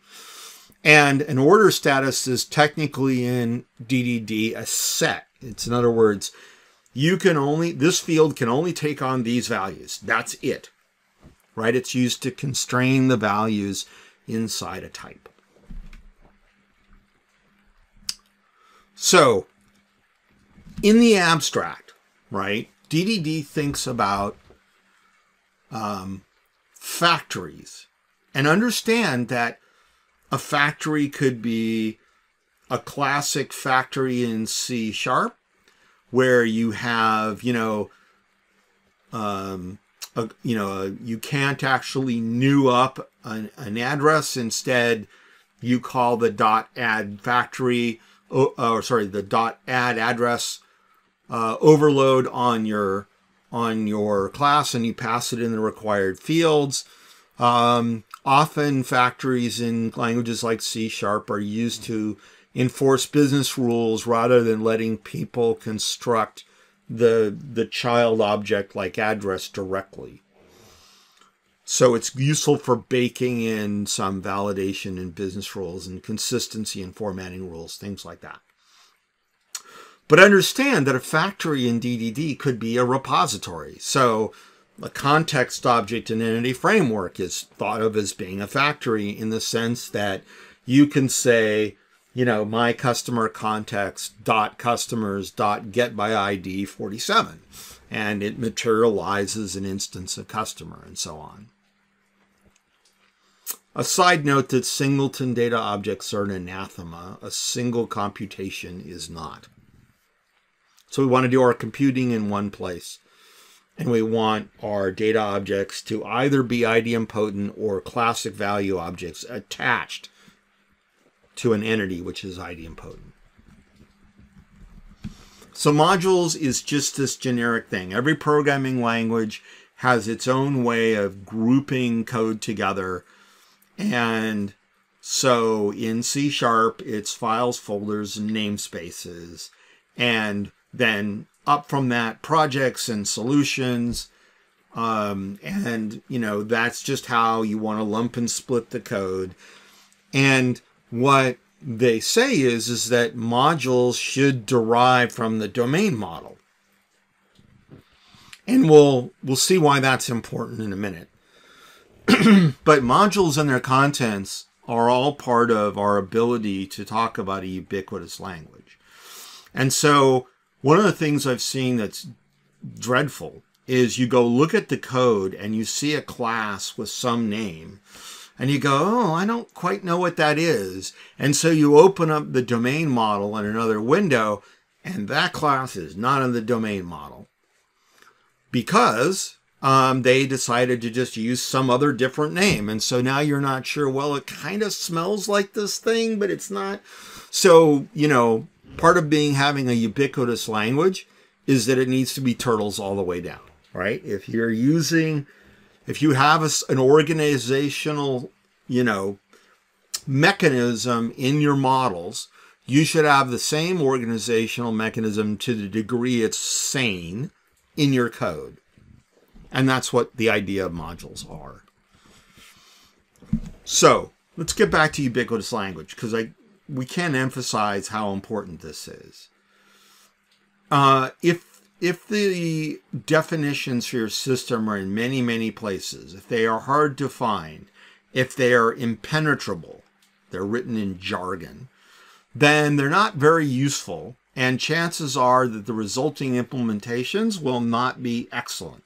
And an order status is technically in DDD a set. It's in other words, you can only, this field can only take on these values. That's it, right? It's used to constrain the values inside a type. So in the abstract, right? DDD thinks about um, factories and understand that a factory could be a classic factory in C sharp where you have, you know, um, a, you know, you can't actually new up an, an, address. Instead, you call the dot add factory, or, or sorry, the dot add address uh, overload on your on your class, and you pass it in the required fields. Um, often, factories in languages like C sharp are used to enforce business rules rather than letting people construct the the child object like address directly. So it's useful for baking in some validation and business rules and consistency and formatting rules, things like that. But understand that a factory in DDD could be a repository. So a context object in entity framework is thought of as being a factory in the sense that you can say, you know, my customer context dot customers dot get by ID 47, and it materializes an instance of customer and so on. A side note that singleton data objects are an anathema. A single computation is not. So we want to do our computing in one place. And we want our data objects to either be idempotent or classic value objects attached to an entity which is idempotent. So modules is just this generic thing. Every programming language has its own way of grouping code together. And so in C Sharp, it's files, folders, and namespaces. And then up from that, projects and solutions. Um, and, you know, that's just how you want to lump and split the code. And what they say is is that modules should derive from the domain model. And we'll we'll see why that's important in a minute. but modules and their contents are all part of our ability to talk about a ubiquitous language. And so one of the things I've seen that's dreadful is you go look at the code and you see a class with some name and you go, oh, I don't quite know what that is. And so you open up the domain model in another window, and that class is not in the domain model because um, they decided to just use some other different name. And so now you're not sure, well, it kind of smells like this thing, but it's not. So, you know, part of being having a ubiquitous language is that it needs to be turtles all the way down, right? If you're using if you have a, an organizational, you know, mechanism in your models, you should have the same organizational mechanism to the degree it's sane in your code. And that's what the idea of modules are. So let's get back to ubiquitous language because I we can't emphasize how important this is. Uh, if if the definitions for your system are in many, many places, if they are hard to find, if they are impenetrable, they're written in jargon, then they're not very useful, and chances are that the resulting implementations will not be excellent.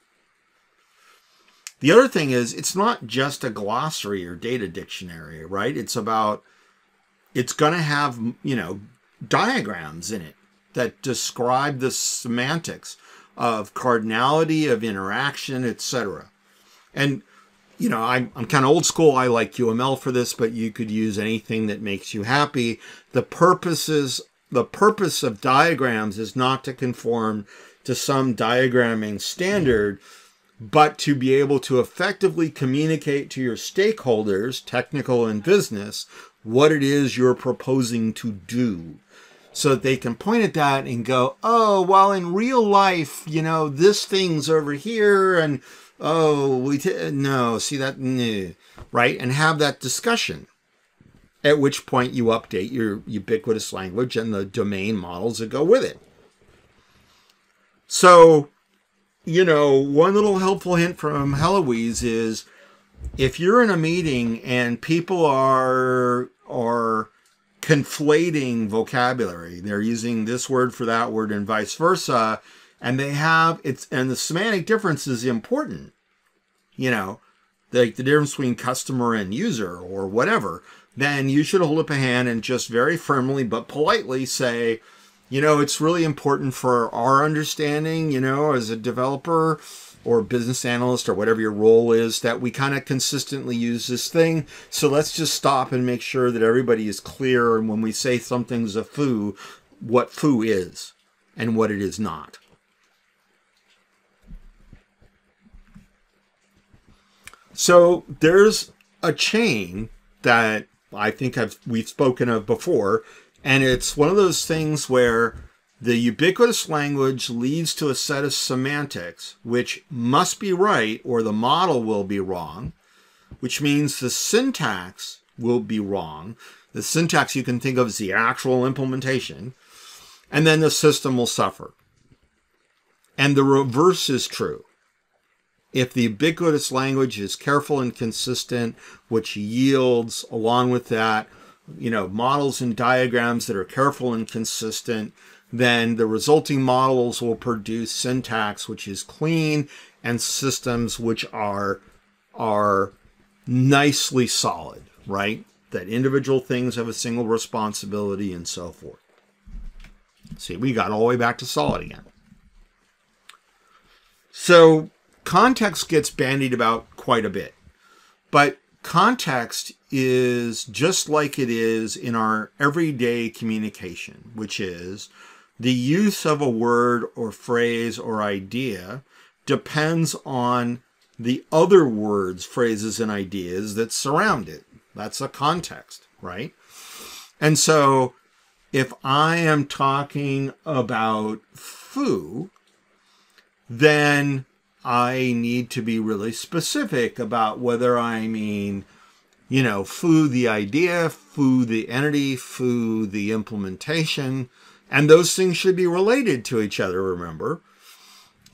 The other thing is, it's not just a glossary or data dictionary, right? It's about, it's going to have, you know, diagrams in it that describe the semantics of cardinality, of interaction, etc. And you know, I'm, I'm kind of old school. I like UML for this, but you could use anything that makes you happy. The purposes, the purpose of diagrams is not to conform to some diagramming standard, but to be able to effectively communicate to your stakeholders, technical and business, what it is you're proposing to do so they can point at that and go, oh, well, in real life, you know, this thing's over here, and oh, we no, see that, no, right? And have that discussion. At which point you update your ubiquitous language and the domain models that go with it. So, you know, one little helpful hint from Heloise is if you're in a meeting and people are are conflating vocabulary. They're using this word for that word and vice versa. and they have it's and the semantic difference is important. You know, like the difference between customer and user or whatever, then you should hold up a hand and just very firmly but politely say, you know, it's really important for our understanding, you know, as a developer or business analyst or whatever your role is, that we kind of consistently use this thing. So let's just stop and make sure that everybody is clear. And when we say something's a foo, what foo is and what it is not. So there's a chain that I think I've we've spoken of before, and it's one of those things where the ubiquitous language leads to a set of semantics which must be right or the model will be wrong, which means the syntax will be wrong. The syntax you can think of as the actual implementation, and then the system will suffer. And the reverse is true if the ubiquitous language is careful and consistent, which yields along with that, you know, models and diagrams that are careful and consistent, then the resulting models will produce syntax which is clean and systems which are are nicely solid, right? That individual things have a single responsibility and so forth. See, we got all the way back to solid again. So context gets bandied about quite a bit. But context is just like it is in our everyday communication, which is the use of a word or phrase or idea depends on the other words, phrases, and ideas that surround it. That's a context, right? And so if I am talking about foo, then I need to be really specific about whether I mean, you know, foo the idea, foo the entity, foo the implementation, and those things should be related to each other, remember?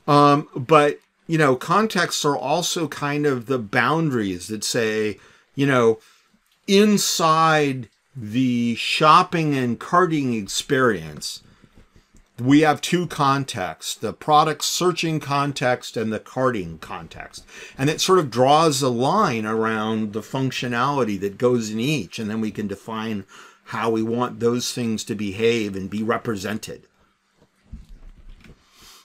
Um, but, you know, contexts are also kind of the boundaries that say, you know, inside the shopping and carting experience, we have two contexts the product searching context and the carting context. And it sort of draws a line around the functionality that goes in each. And then we can define how we want those things to behave and be represented.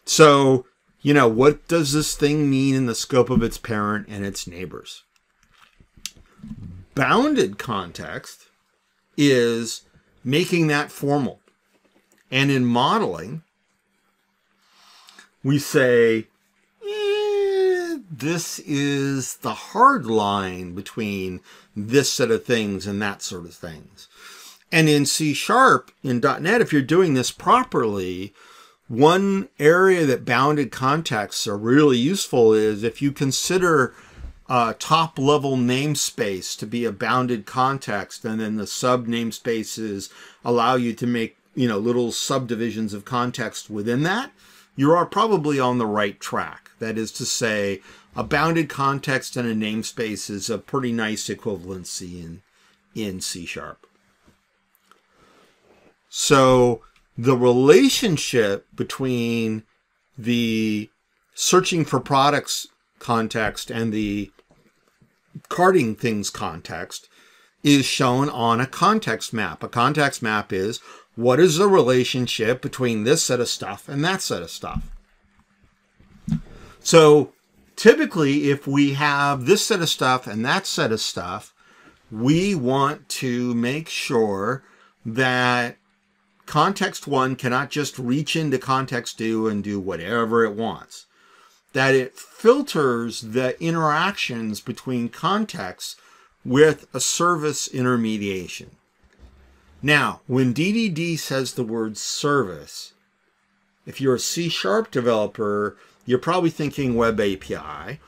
So, you know, what does this thing mean in the scope of its parent and its neighbors? Bounded context is making that formal and in modeling, we say, eh, this is the hard line between this set of things and that sort of things. And in C Sharp, in .NET, if you're doing this properly, one area that bounded contexts are really useful is if you consider uh, top level namespace to be a bounded context, and then the sub namespaces allow you to make you know, little subdivisions of context within that, you are probably on the right track. That is to say, a bounded context and a namespace is a pretty nice equivalency in, in C Sharp. So the relationship between the searching for products context and the carting things context is shown on a context map. A context map is what is the relationship between this set of stuff and that set of stuff? So typically, if we have this set of stuff and that set of stuff, we want to make sure that context one cannot just reach into context two and do whatever it wants. That it filters the interactions between contexts with a service intermediation. Now, when DDD says the word service, if you're a C sharp developer, you're probably thinking web API.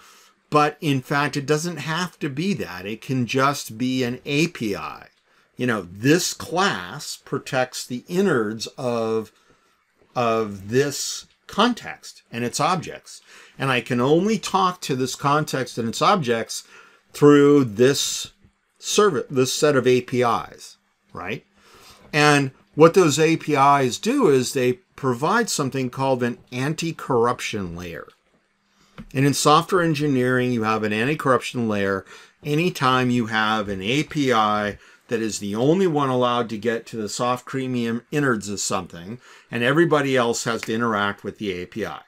But in fact, it doesn't have to be that. It can just be an API. You know, this class protects the innards of, of this context and its objects. And I can only talk to this context and its objects through this service, this set of APIs, right? And what those APIs do is they provide something called an anti-corruption layer. And in software engineering, you have an anti-corruption layer anytime you have an API that is the only one allowed to get to the soft creamy innards of something, and everybody else has to interact with the API.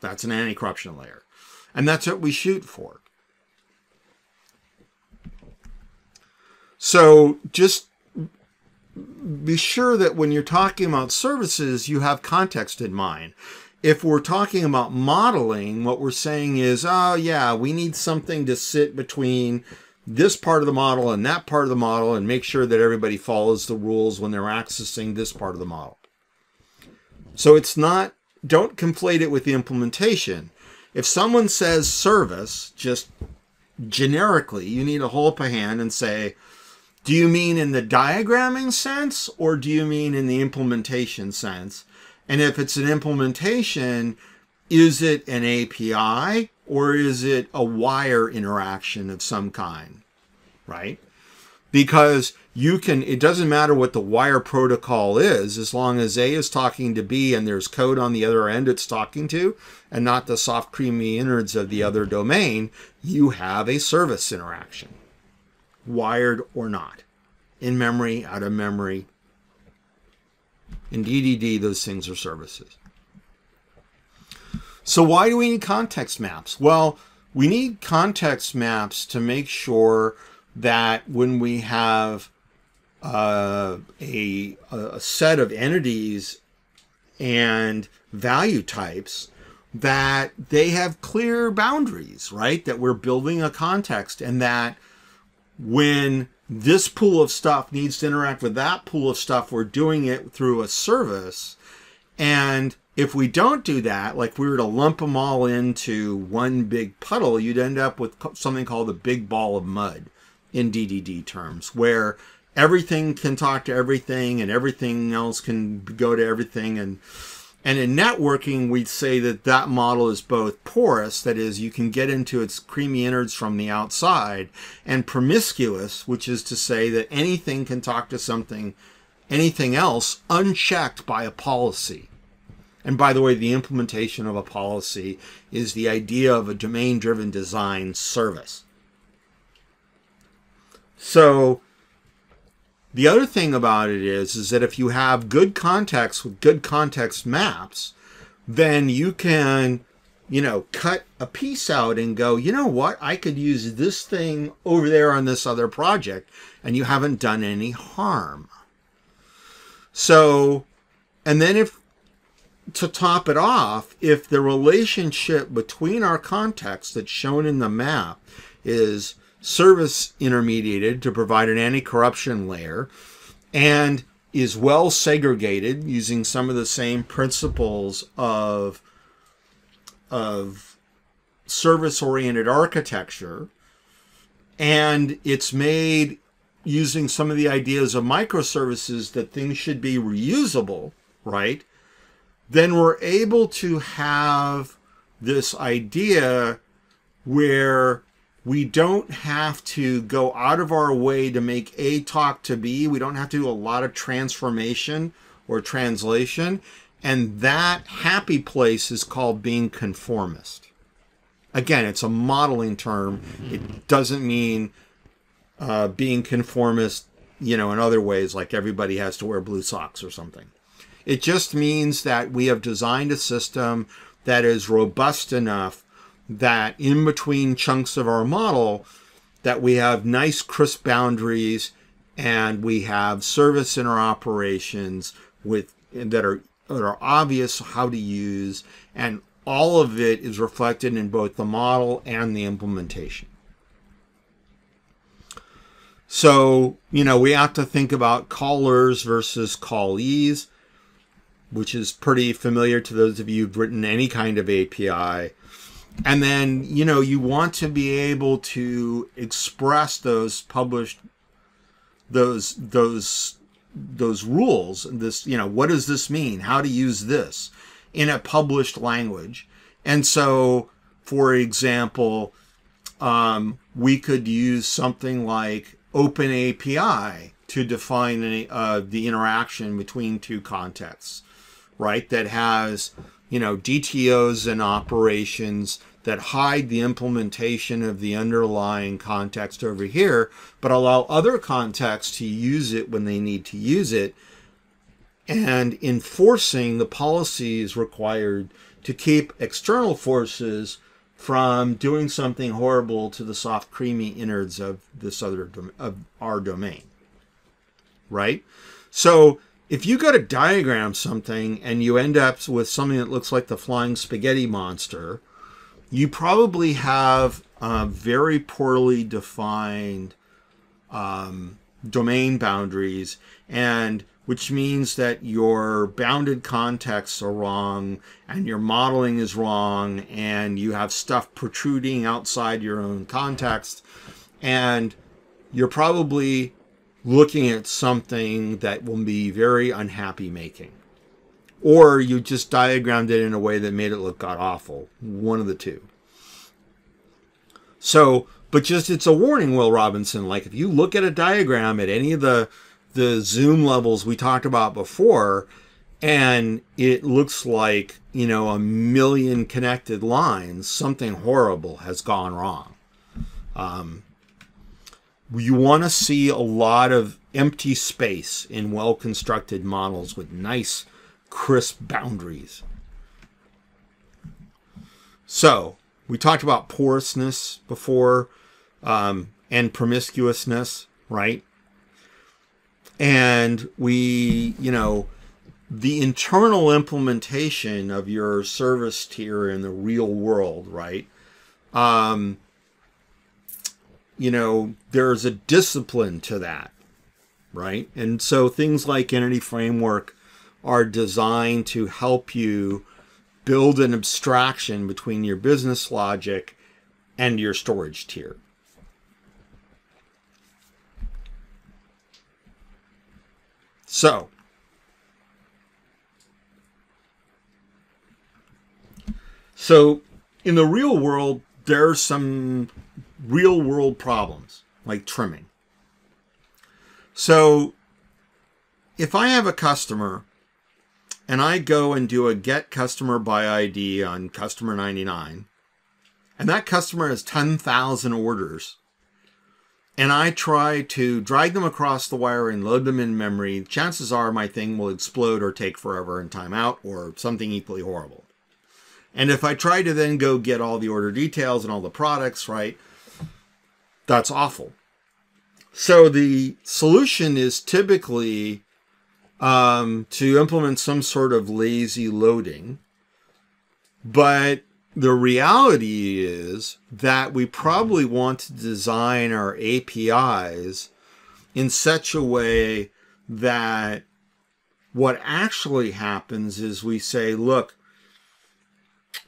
That's an anti-corruption layer. And that's what we shoot for. So just be sure that when you're talking about services, you have context in mind. If we're talking about modeling, what we're saying is, oh, yeah, we need something to sit between this part of the model and that part of the model and make sure that everybody follows the rules when they're accessing this part of the model. So it's not, don't conflate it with the implementation. If someone says service, just generically, you need to hold up a hand and say, do you mean in the diagramming sense or do you mean in the implementation sense? And if it's an implementation, is it an API or is it a wire interaction of some kind? Right? Because you can, it doesn't matter what the wire protocol is, as long as A is talking to B and there's code on the other end it's talking to, and not the soft, creamy innards of the other domain, you have a service interaction wired or not, in memory, out of memory. In DDD, those things are services. So why do we need context maps? Well, we need context maps to make sure that when we have uh, a, a set of entities and value types, that they have clear boundaries, right? That we're building a context and that when this pool of stuff needs to interact with that pool of stuff, we're doing it through a service. And if we don't do that, like we were to lump them all into one big puddle, you'd end up with something called a big ball of mud in DDD terms, where everything can talk to everything and everything else can go to everything. And and in networking, we'd say that that model is both porous, that is, you can get into its creamy innards from the outside, and promiscuous, which is to say that anything can talk to something, anything else, unchecked by a policy. And by the way, the implementation of a policy is the idea of a domain driven design service. So the other thing about it is, is that if you have good context with good context maps, then you can, you know, cut a piece out and go, you know what, I could use this thing over there on this other project, and you haven't done any harm. So, and then if, to top it off, if the relationship between our context that's shown in the map is service intermediated to provide an anti-corruption layer and is well segregated using some of the same principles of of service oriented architecture and it's made using some of the ideas of microservices that things should be reusable right then we're able to have this idea where we don't have to go out of our way to make A talk to B. We don't have to do a lot of transformation or translation. And that happy place is called being conformist. Again, it's a modeling term. It doesn't mean uh, being conformist, you know, in other ways, like everybody has to wear blue socks or something. It just means that we have designed a system that is robust enough that in between chunks of our model that we have nice crisp boundaries and we have service in our operations with that are that are obvious how to use and all of it is reflected in both the model and the implementation. So, you know, we have to think about callers versus callees, which is pretty familiar to those of you who've written any kind of API and then you know you want to be able to express those published those those those rules this you know what does this mean? How to use this in a published language. And so for example um, we could use something like OpenAPI to define any, uh, the interaction between two contexts right, that has, you know, DTOs and operations that hide the implementation of the underlying context over here, but allow other contexts to use it when they need to use it, and enforcing the policies required to keep external forces from doing something horrible to the soft, creamy innards of this other of our domain. Right? So if you go to diagram something and you end up with something that looks like the flying spaghetti monster, you probably have very poorly defined um, domain boundaries and which means that your bounded contexts are wrong and your modeling is wrong and you have stuff protruding outside your own context and you're probably looking at something that will be very unhappy making. Or you just diagrammed it in a way that made it look god awful. One of the two. So but just it's a warning will robinson. Like if you look at a diagram at any of the the zoom levels we talked about before and it looks like you know a million connected lines something horrible has gone wrong. Um, you want to see a lot of empty space in well constructed models with nice crisp boundaries so we talked about porousness before um, and promiscuousness right and we, you know, the internal implementation of your service tier in the real world, right? Um, you know, there's a discipline to that, right? And so things like Entity Framework are designed to help you build an abstraction between your business logic and your storage tier. So, so in the real world, there's some real world problems like trimming. So, if I have a customer and I go and do a get customer by ID on customer 99, and that customer has 10,000 orders, and I try to drag them across the wire and load them in memory, chances are my thing will explode or take forever and time out or something equally horrible. And if I try to then go get all the order details and all the products, right, that's awful. So the solution is typically um, to implement some sort of lazy loading, but the reality is that we probably want to design our APIs in such a way that what actually happens is we say, look,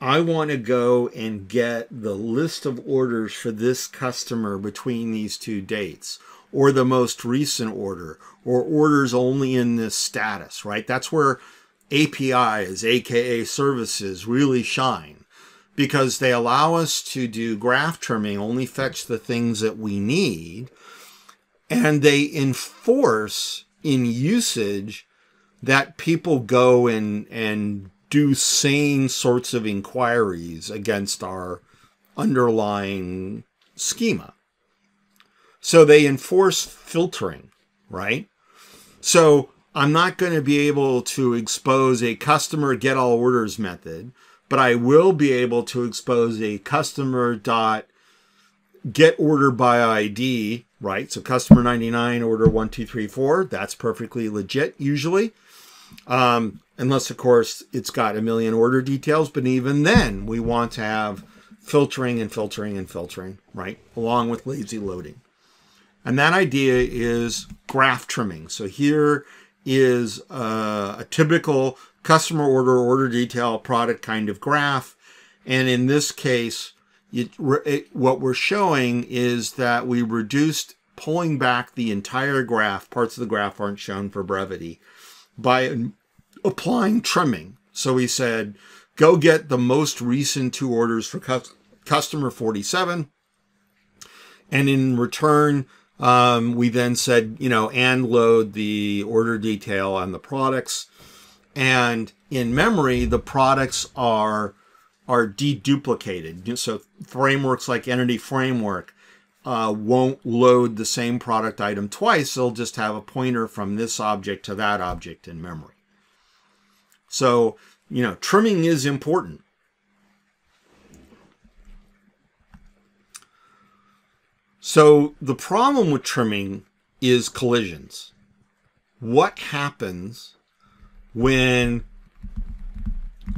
I want to go and get the list of orders for this customer between these two dates, or the most recent order, or orders only in this status, right? That's where APIs, aka services, really shine because they allow us to do graph trimming, only fetch the things that we need, and they enforce in usage that people go and and do sane sorts of inquiries against our underlying schema. So they enforce filtering, right? So I'm not going to be able to expose a customer get all orders method but I will be able to expose a customer dot get order by ID, right? So customer 99 order 1234, that's perfectly legit usually. Um, unless of course it's got a million order details, but even then we want to have filtering and filtering and filtering, right? Along with lazy loading. And that idea is graph trimming. So here is a, a typical customer order, order detail, product kind of graph. And in this case, it, it, what we're showing is that we reduced pulling back the entire graph. Parts of the graph aren't shown for brevity by applying trimming. So we said, go get the most recent two orders for cu- customer 47. And in return, um, we then said, you know, and load the order detail on the products And in memory, the products are are deduplicated. So frameworks like Entity Framework uh, won't load the same product item twice. They'll just have a pointer from this object to that object in memory. So, you know, trimming is important. So the problem with trimming is collisions. What happens when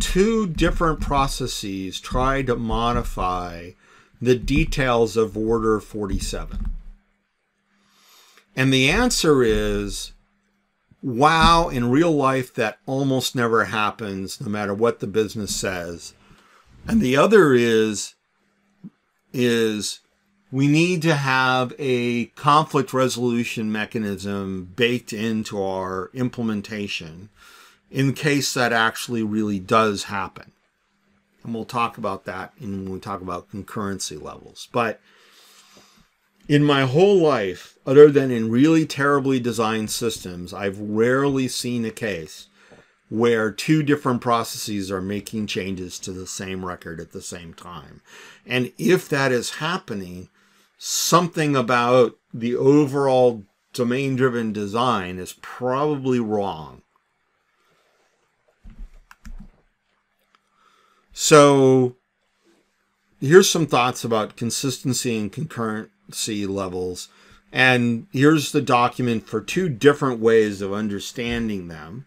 two different processes try to modify the details of order 47? And the answer is wow, in real life, that almost never happens, no matter what the business says. And the other is, is we need to have a conflict resolution mechanism baked into our implementation in case that actually really does happen. And we'll talk about that when we talk about concurrency levels. But in my whole life, other than in really terribly designed systems, I've rarely seen a case where two different processes are making changes to the same record at the same time. And if that is happening, something about the overall domain driven design is probably wrong. So here's some thoughts about consistency and concurrent C levels. And here's the document for two different ways of understanding them.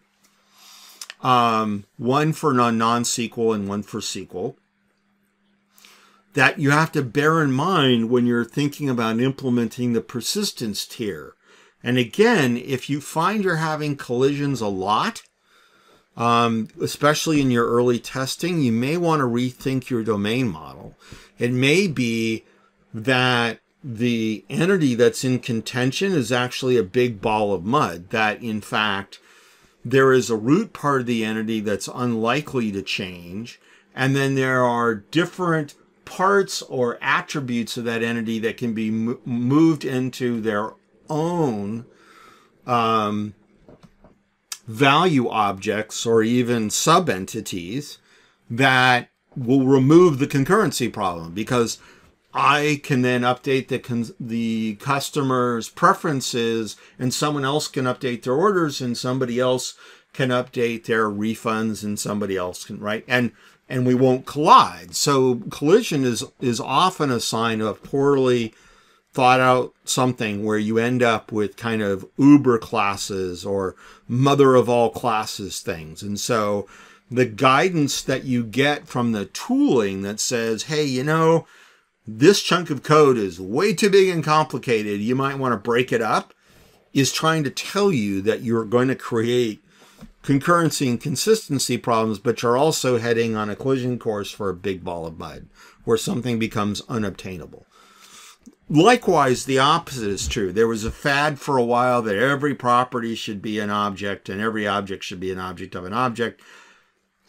Um, one for non-SQL and one for SQL. That you have to bear in mind when you're thinking about implementing the persistence tier. And again, if you find you're having collisions a lot, um, especially in your early testing, you may want to rethink your domain model. It may be that the entity that's in contention is actually a big ball of mud that in fact there is a root part of the entity that's unlikely to change and then there are different parts or attributes of that entity that can be moved into their own um, value objects or even sub-entities that will remove the concurrency problem because I can then update the the customer's preferences, and someone else can update their orders, and somebody else can update their refunds, and somebody else can right and and we won't collide. So collision is is often a sign of poorly thought out something where you end up with kind of uber classes or mother of all classes things, and so the guidance that you get from the tooling that says, hey, you know this chunk of code is way too big and complicated, you might want to break it up, is trying to tell you that you're going to create concurrency and consistency problems, but you're also heading on a collision course for a big ball of mud where something becomes unobtainable. Likewise, the opposite is true. There was a fad for a while that every property should be an object and every object should be an object of an object.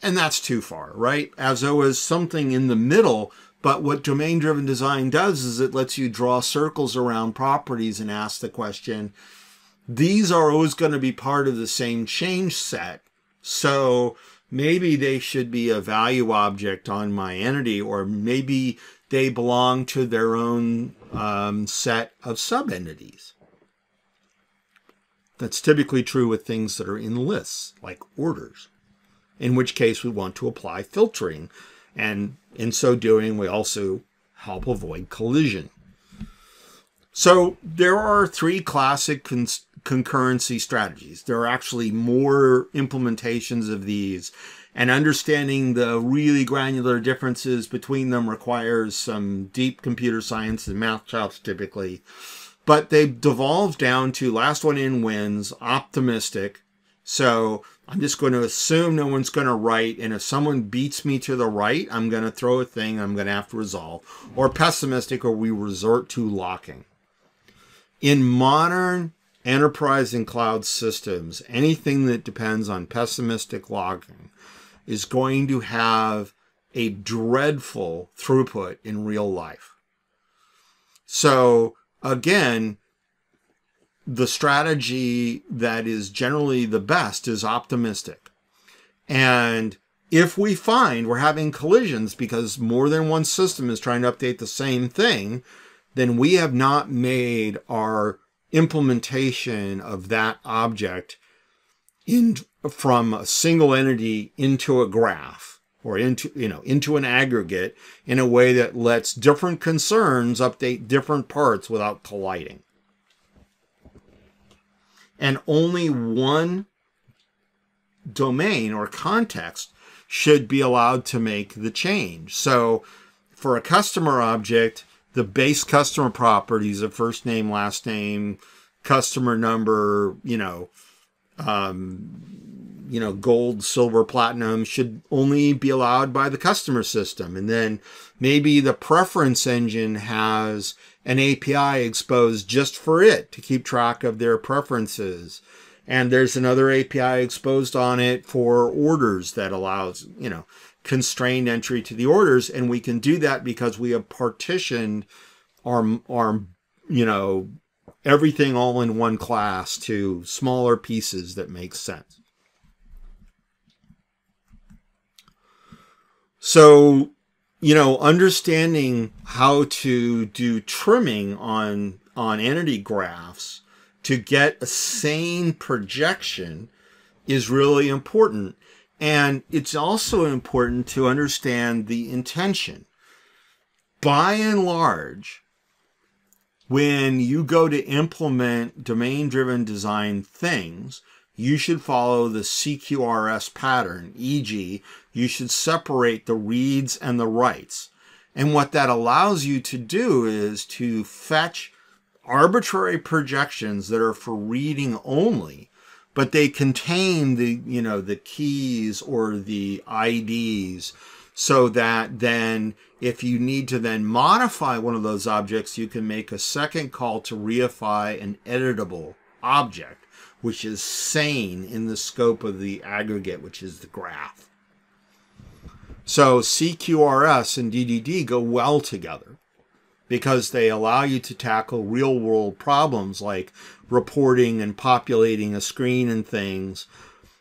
And that's too far, right? As though as something in the middle but what domain driven design does is it lets you draw circles around properties and ask the question, these are always going to be part of the same change set. So maybe they should be a value object on my entity, or maybe they belong to their own um, set of sub-entities. That's typically true with things that are in lists, like orders, in which case we want to apply filtering and in so doing, we also help avoid collision. So there are three classic con concurrency strategies. There are actually more implementations of these and understanding the really granular differences between them requires some deep computer science and math chops typically. But they devolve down to last one in wins, optimistic. So I'm just going to assume no one's going to write. And if someone beats me to the right, I'm going to throw a thing I'm going to have to resolve. Or pessimistic, or we resort to locking. In modern enterprise and cloud systems, anything that depends on pessimistic locking is going to have a dreadful throughput in real life. So again, the strategy that is generally the best is optimistic. And if we find we're having collisions because more than one system is trying to update the same thing, then we have not made our implementation of that object in from a single entity into a graph or into you know into an aggregate in a way that lets different concerns update different parts without colliding and only one domain or context should be allowed to make the change so for a customer object the base customer properties of first name last name customer number you know um, you know, gold, silver, platinum should only be allowed by the customer system. And then maybe the preference engine has an API exposed just for it to keep track of their preferences. And there's another API exposed on it for orders that allows, you know, constrained entry to the orders. And we can do that because we have partitioned our, our, you know, everything all in one class to smaller pieces that make sense. So, you know, understanding how to do trimming on on entity graphs to get a sane projection is really important. And it's also important to understand the intention. By and large, when you go to implement domain driven design things, you should follow the CQRS pattern, e.g., you should separate the reads and the writes. And what that allows you to do is to fetch arbitrary projections that are for reading only, but they contain the, you know, the keys or the IDs so that then if you need to then modify one of those objects, you can make a second call to reify an editable object which is sane in the scope of the aggregate, which is the graph. So CQRS and DDD go well together because they allow you to tackle real world problems like reporting and populating a screen and things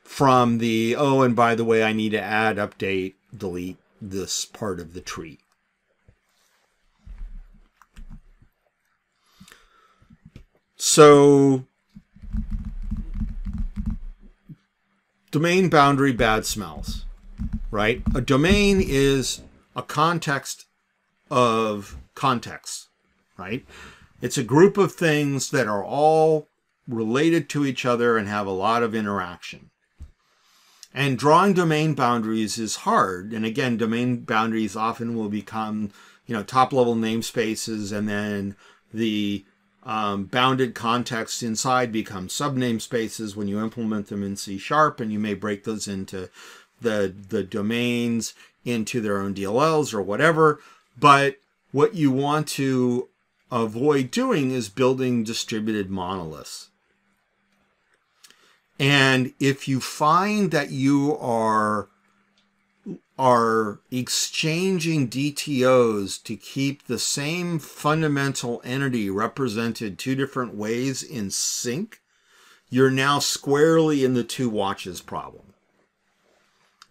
from the, oh, and by the way, I need to add, update, delete this part of the tree. So domain boundary bad smells, right? A domain is a context of context, right? It's a group of things that are all related to each other and have a lot of interaction. And drawing domain boundaries is hard. And again, domain boundaries often will become, you know, top level namespaces and then the um, bounded contexts inside become subname spaces when you implement them in C sharp, and you may break those into the the domains into their own DLLs or whatever. But what you want to avoid doing is building distributed monoliths. And if you find that you are are exchanging DTOs to keep the same fundamental entity represented two different ways in sync, you're now squarely in the two watches problem.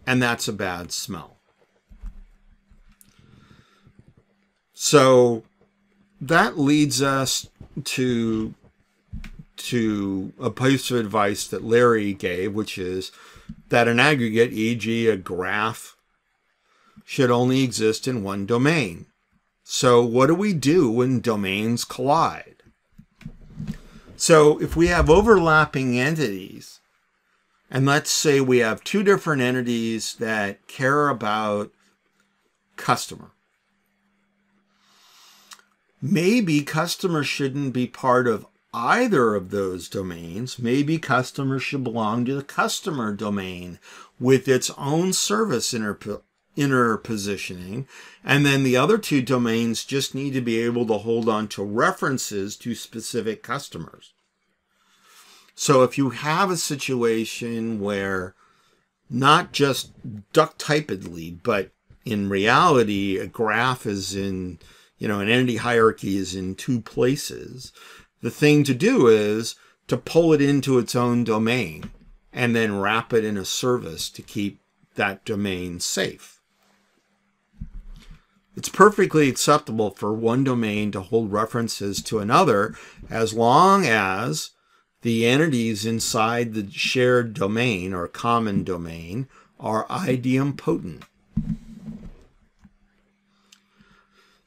And that's a bad smell. So that leads us to to a piece of advice that Larry gave, which is that an aggregate, e.g., a graph should only exist in one domain. So what do we do when domains collide? So if we have overlapping entities, and let's say we have two different entities that care about customer. Maybe customer shouldn't be part of either of those domains. Maybe customers should belong to the customer domain with its own service interp- inner positioning. And then the other two domains just need to be able to hold on to references to specific customers. So if you have a situation where not just duck typedly, but in reality, a graph is in, you know, an entity hierarchy is in two places, the thing to do is to pull it into its own domain and then wrap it in a service to keep that domain safe. It's perfectly acceptable for one domain to hold references to another as long as the entities inside the shared domain or common domain are idempotent.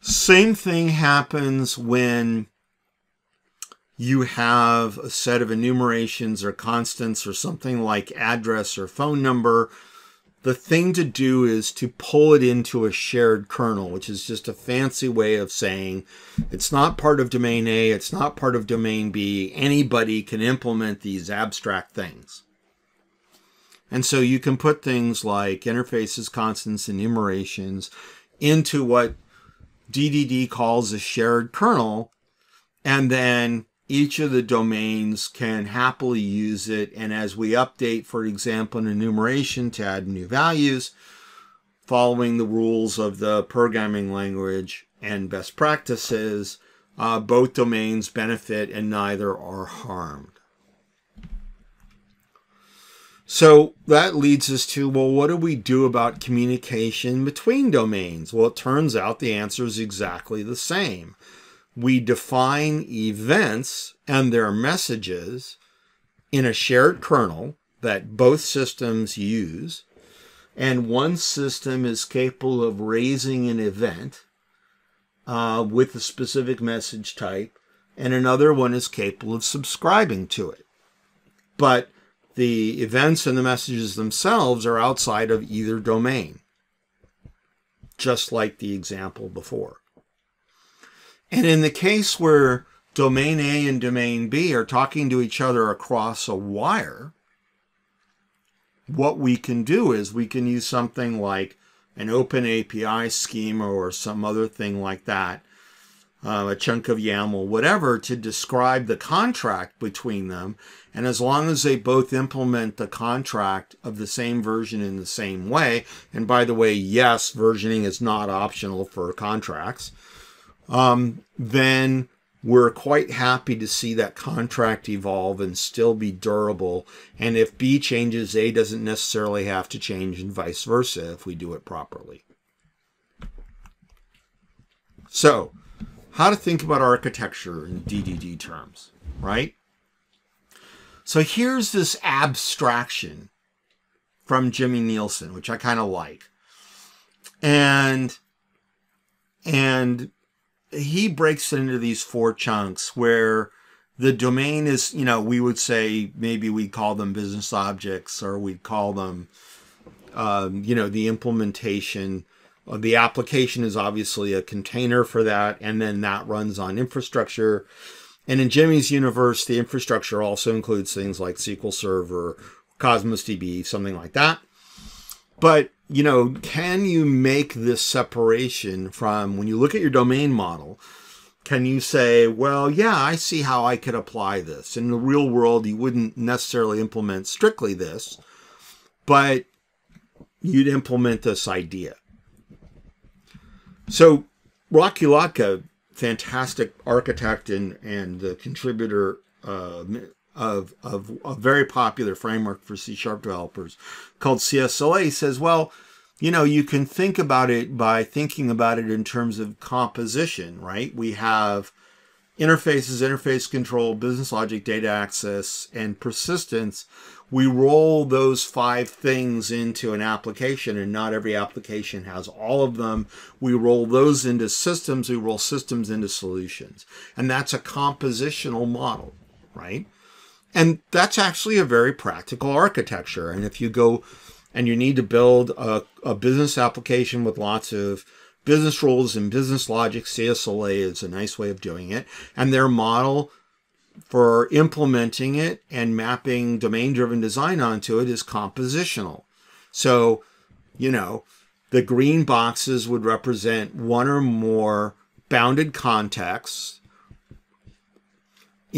Same thing happens when you have a set of enumerations or constants or something like address or phone number the thing to do is to pull it into a shared kernel, which is just a fancy way of saying it's not part of domain A, it's not part of domain B. Anybody can implement these abstract things. And so you can put things like interfaces, constants, enumerations into what DDD calls a shared kernel, and then each of the domains can happily use it. And as we update, for example, an enumeration to add new values, following the rules of the programming language and best practices, uh, both domains benefit and neither are harmed. So that leads us to, well, what do we do about communication between domains? Well, it turns out the answer is exactly the same we define events and their messages in a shared kernel that both systems use. And one system is capable of raising an event uh, with a specific message type, and another one is capable of subscribing to it. But the events and the messages themselves are outside of either domain, just like the example before. And in the case where domain A and domain B are talking to each other across a wire, what we can do is we can use something like an OpenAPI schema or some other thing like that, uh, a chunk of YAML, whatever, to describe the contract between them. And as long as they both implement the contract of the same version in the same way, and by the way, yes, versioning is not optional for contracts um, then we're quite happy to see that contract evolve and still be durable. And if B changes, A doesn't necessarily have to change, and vice versa if we do it properly. So, how to think about architecture in DDD terms, right? So here's this abstraction from Jimmy Nilsson, which I kind of like. And and he breaks it into these four chunks where the domain is, you know, we would say maybe we call them business objects or we'd call them, um, you know, the implementation. Uh, the application is obviously a container for that, and then that runs on infrastructure. And in Jimmy's universe, the infrastructure also includes things like SQL Server, Cosmos DB, something like that. But you know, can you make this separation from when you look at your domain model? Can you say, well, yeah, I see how I could apply this. In the real world, you wouldn't necessarily implement strictly this, but you'd implement this idea. So, Rocky Lhotka, fantastic architect and, and the contributor uh, of, of a very popular framework for C sharp developers called CSLA says, well, you know, you can think about it by thinking about it in terms of composition, right? We have interfaces, interface control, business logic, data access, and persistence. We roll those five things into an application, and not every application has all of them. We roll those into systems, we roll systems into solutions. And that's a compositional model, right? And that's actually a very practical architecture. And if you go and you need to build a, a business application with lots of business rules and business logic, CSLA is a nice way of doing it. And their model for implementing it and mapping domain driven design onto it is compositional. So, you know, the green boxes would represent one or more bounded contexts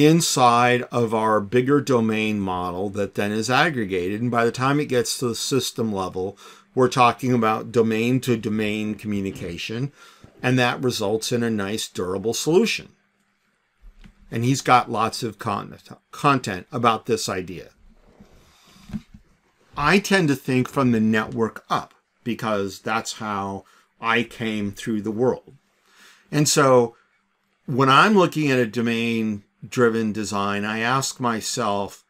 inside of our bigger domain model that then is aggregated. And by the time it gets to the system level, we're talking about domain to domain communication, and that results in a nice, durable solution. And he's got lots of content about this idea. I tend to think from the network up because that's how I came through the world. And so when I'm looking at a domain driven design, I ask myself,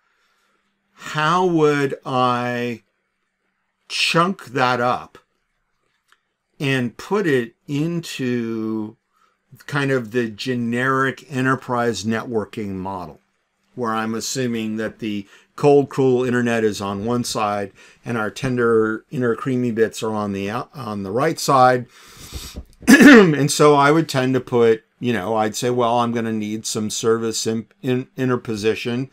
how would I chunk that up and put it into kind of the generic enterprise networking model, where I'm assuming that the cold, cruel internet is on one side and our tender inner creamy bits are on the on the right side. and so I would tend to put, you know, I'd say, well, I'm going to need some service in, in, interposition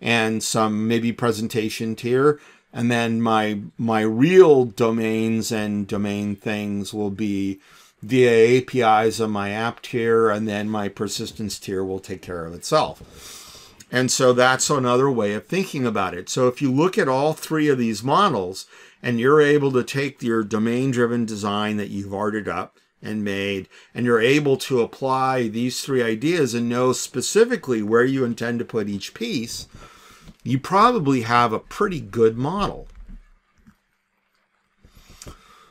and some maybe presentation tier and then my my real domains and domain things will be via APIs on my app tier, and then my persistence tier will take care of itself. And so that's another way of thinking about it. So if you look at all three of these models, and you're able to take your domain driven design that you've arted up and made, and you're able to apply these three ideas and know specifically where you intend to put each piece, you probably have a pretty good model.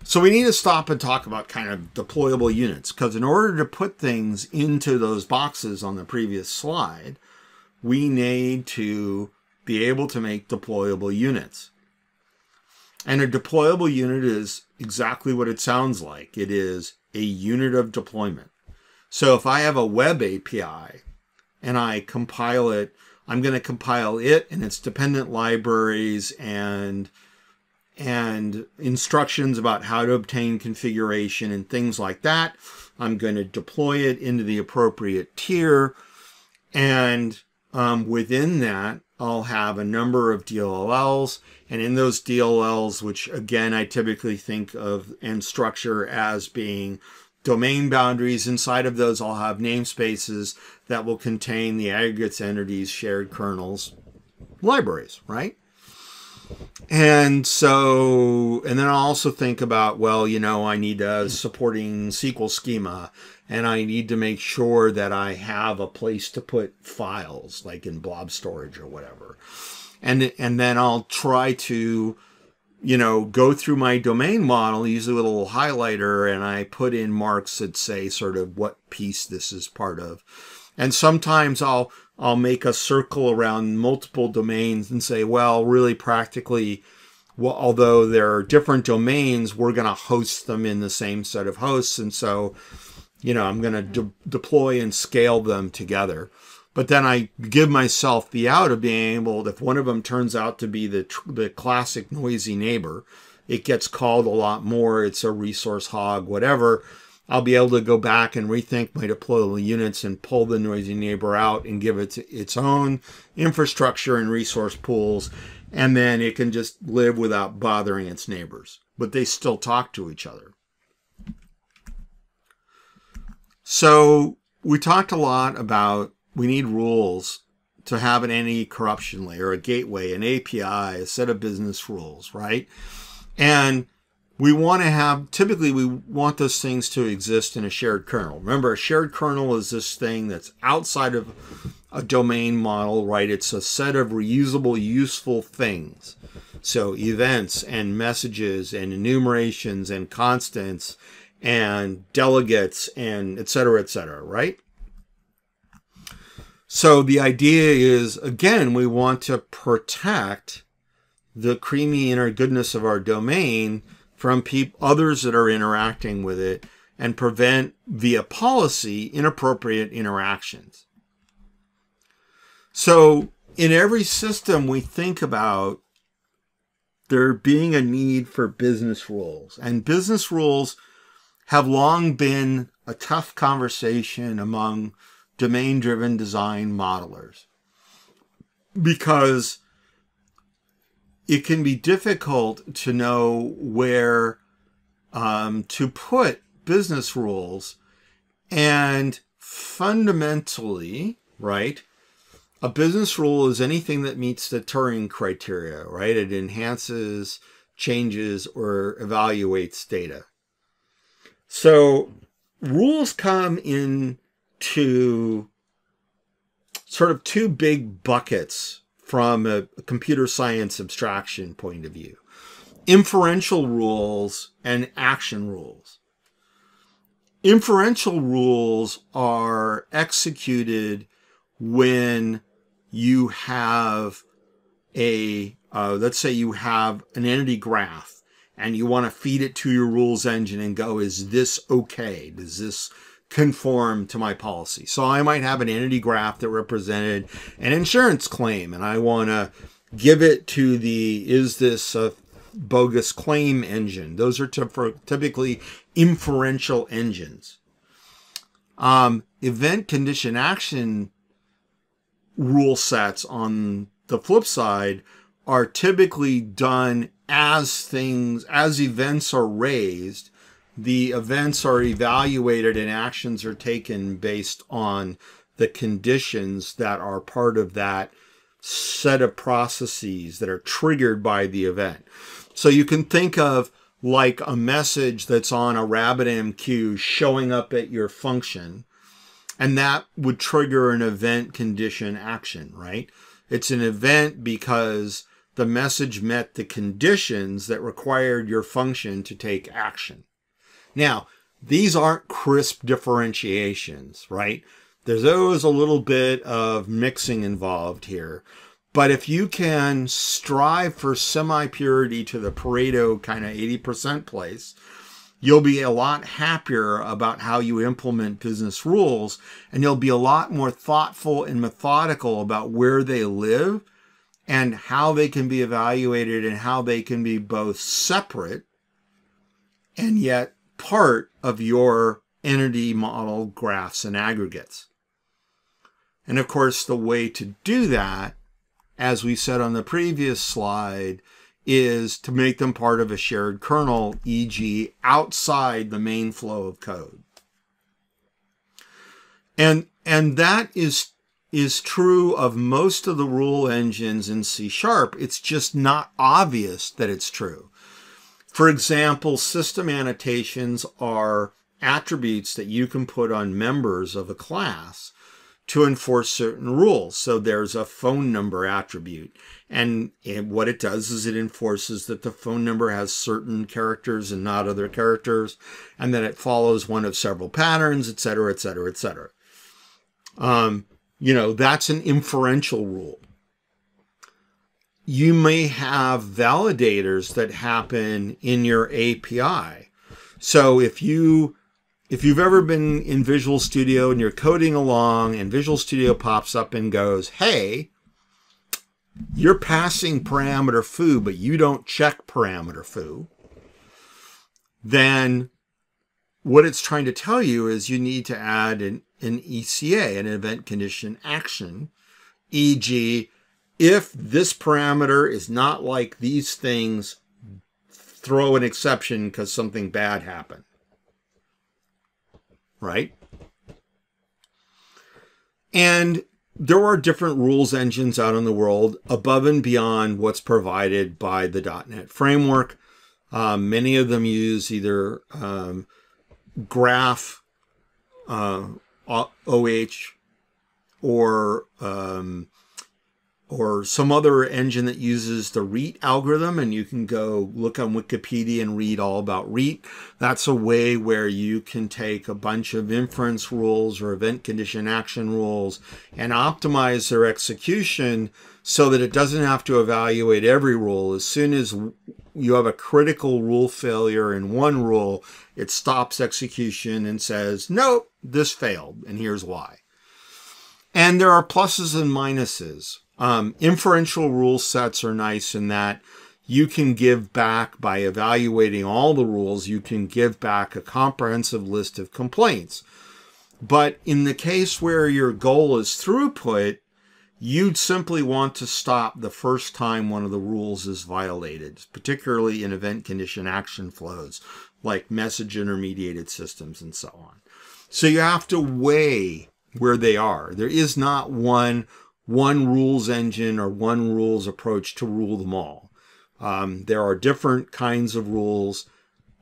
So we need to stop and talk about kind of deployable units because in order to put things into those boxes on the previous slide, we need to be able to make deployable units. And a deployable unit is exactly what it sounds like. It is a unit of deployment. So if I have a web API and I compile it I'm going to compile it and its dependent libraries and and instructions about how to obtain configuration and things like that. I'm going to deploy it into the appropriate tier. And um, within that, I'll have a number of DLLs. And in those DLLs, which again, I typically think of and structure as being domain boundaries. Inside of those, I'll have namespaces that will contain the aggregates entities, shared kernels, libraries, right? And so, and then I'll also think about, well, you know, I need a supporting SQL schema and I need to make sure that I have a place to put files like in blob storage or whatever. And, and then I'll try to you know, go through my domain model, use a little highlighter, and I put in marks that say sort of what piece this is part of. And sometimes I'll I'll make a circle around multiple domains and say, well, really practically, well, although there are different domains, we're going to host them in the same set of hosts, and so, you know, I'm going to de deploy and scale them together. But then I give myself the out of being able, if one of them turns out to be the, the classic noisy neighbor, it gets called a lot more, it's a resource hog, whatever. I'll be able to go back and rethink my deployable units and pull the noisy neighbor out and give it its own infrastructure and resource pools. And then it can just live without bothering its neighbors, but they still talk to each other. So we talked a lot about we need rules to have an anti-corruption layer, a gateway, an API, a set of business rules, right? And we want to have, typically we want those things to exist in a shared kernel. Remember, a shared kernel is this thing that's outside of a domain model, right? It's a set of reusable, useful things. So events and messages and enumerations and constants and delegates and et cetera, et cetera, right? So the idea is, again, we want to protect the creamy inner goodness of our domain from peop- others that are interacting with it and prevent, via policy, inappropriate interactions. So in every system, we think about there being a need for business rules. And business rules have long been a tough conversation among domain driven design modelers because it can be difficult to know where um, to put business rules and fundamentally right a business rule is anything that meets the turing criteria right? It enhances changes or evaluates data. So rules come in to sort of two big buckets from a, computer science abstraction point of view. Inferential rules and action rules. Inferential rules are executed when you have a, uh, let's say you have an entity graph and you want to feed it to your rules engine and go, is this okay? Does this conform to my policy? So I might have an entity graph that represented an insurance claim and I want to give it to the, is this a bogus claim engine? Those are typically inferential engines. Um, event condition action rule sets on the flip side are typically done as things, as events are raised, the events are evaluated and actions are taken based on the conditions that are part of that set of processes that are triggered by the event. So you can think of like a message that's on a RabbitMQ showing up at your function, and that would trigger an event condition action, right? It's an event because the message met the conditions that required your function to take action. Now, these aren't crisp differentiations, right? There's always a little bit of mixing involved here. But if you can strive for semi purity to the Pareto kind of 80% place, you'll be a lot happier about how you implement business rules and you'll be a lot more thoughtful and methodical about where they live and how they can be evaluated and how they can be both separate and yet part of your entity model graphs and aggregates. And of course, the way to do that, as we said on the previous slide, is to make them part of a shared kernel, e.g. outside the main flow of code. And, and that is is true of most of the rule engines in C Sharp. It's just not obvious that it's true. For example, system annotations are attributes that you can put on members of a class to enforce certain rules. So there's a phone number attribute. And what it does is it enforces that the phone number has certain characters and not other characters, and that it follows one of several patterns, et cetera, et cetera, et cetera. Um, you know, that's an inferential rule. You may have validators that happen in your API. So if you if you've ever been in Visual Studio and you're coding along and Visual Studio pops up and goes, "Hey, you're passing parameter foo, but you don't check parameter foo," then what it's trying to tell you is you need to add an an ECA, an event condition action, e.g., if this parameter is not like these things, throw an exception because something bad happened. Right? And there are different rules engines out in the world above and beyond what's provided by the .NET framework. Um, many of them use either um, graph uh, OH or um, or some other engine that uses the Rete algorithm, and you can go look on Wikipedia and read all about Rete. That's a way where you can take a bunch of inference rules or event condition action rules and optimize their execution so that it doesn't have to evaluate every rule. As soon as you have a critical rule failure in one rule, it stops execution and says, nope, this failed, and here's why. And there are pluses and minuses. Um, inferential rule sets are nice in that you can give back by evaluating all the rules, you can give back a comprehensive list of complaints. But in the case where your goal is throughput, you'd simply want to stop the first time one of the rules is violated, particularly in event condition action flows like message intermediated systems and so on. So you have to weigh where they are. There is not one one rules engine or one rules approach to rule them all. Um, there are different kinds of rules,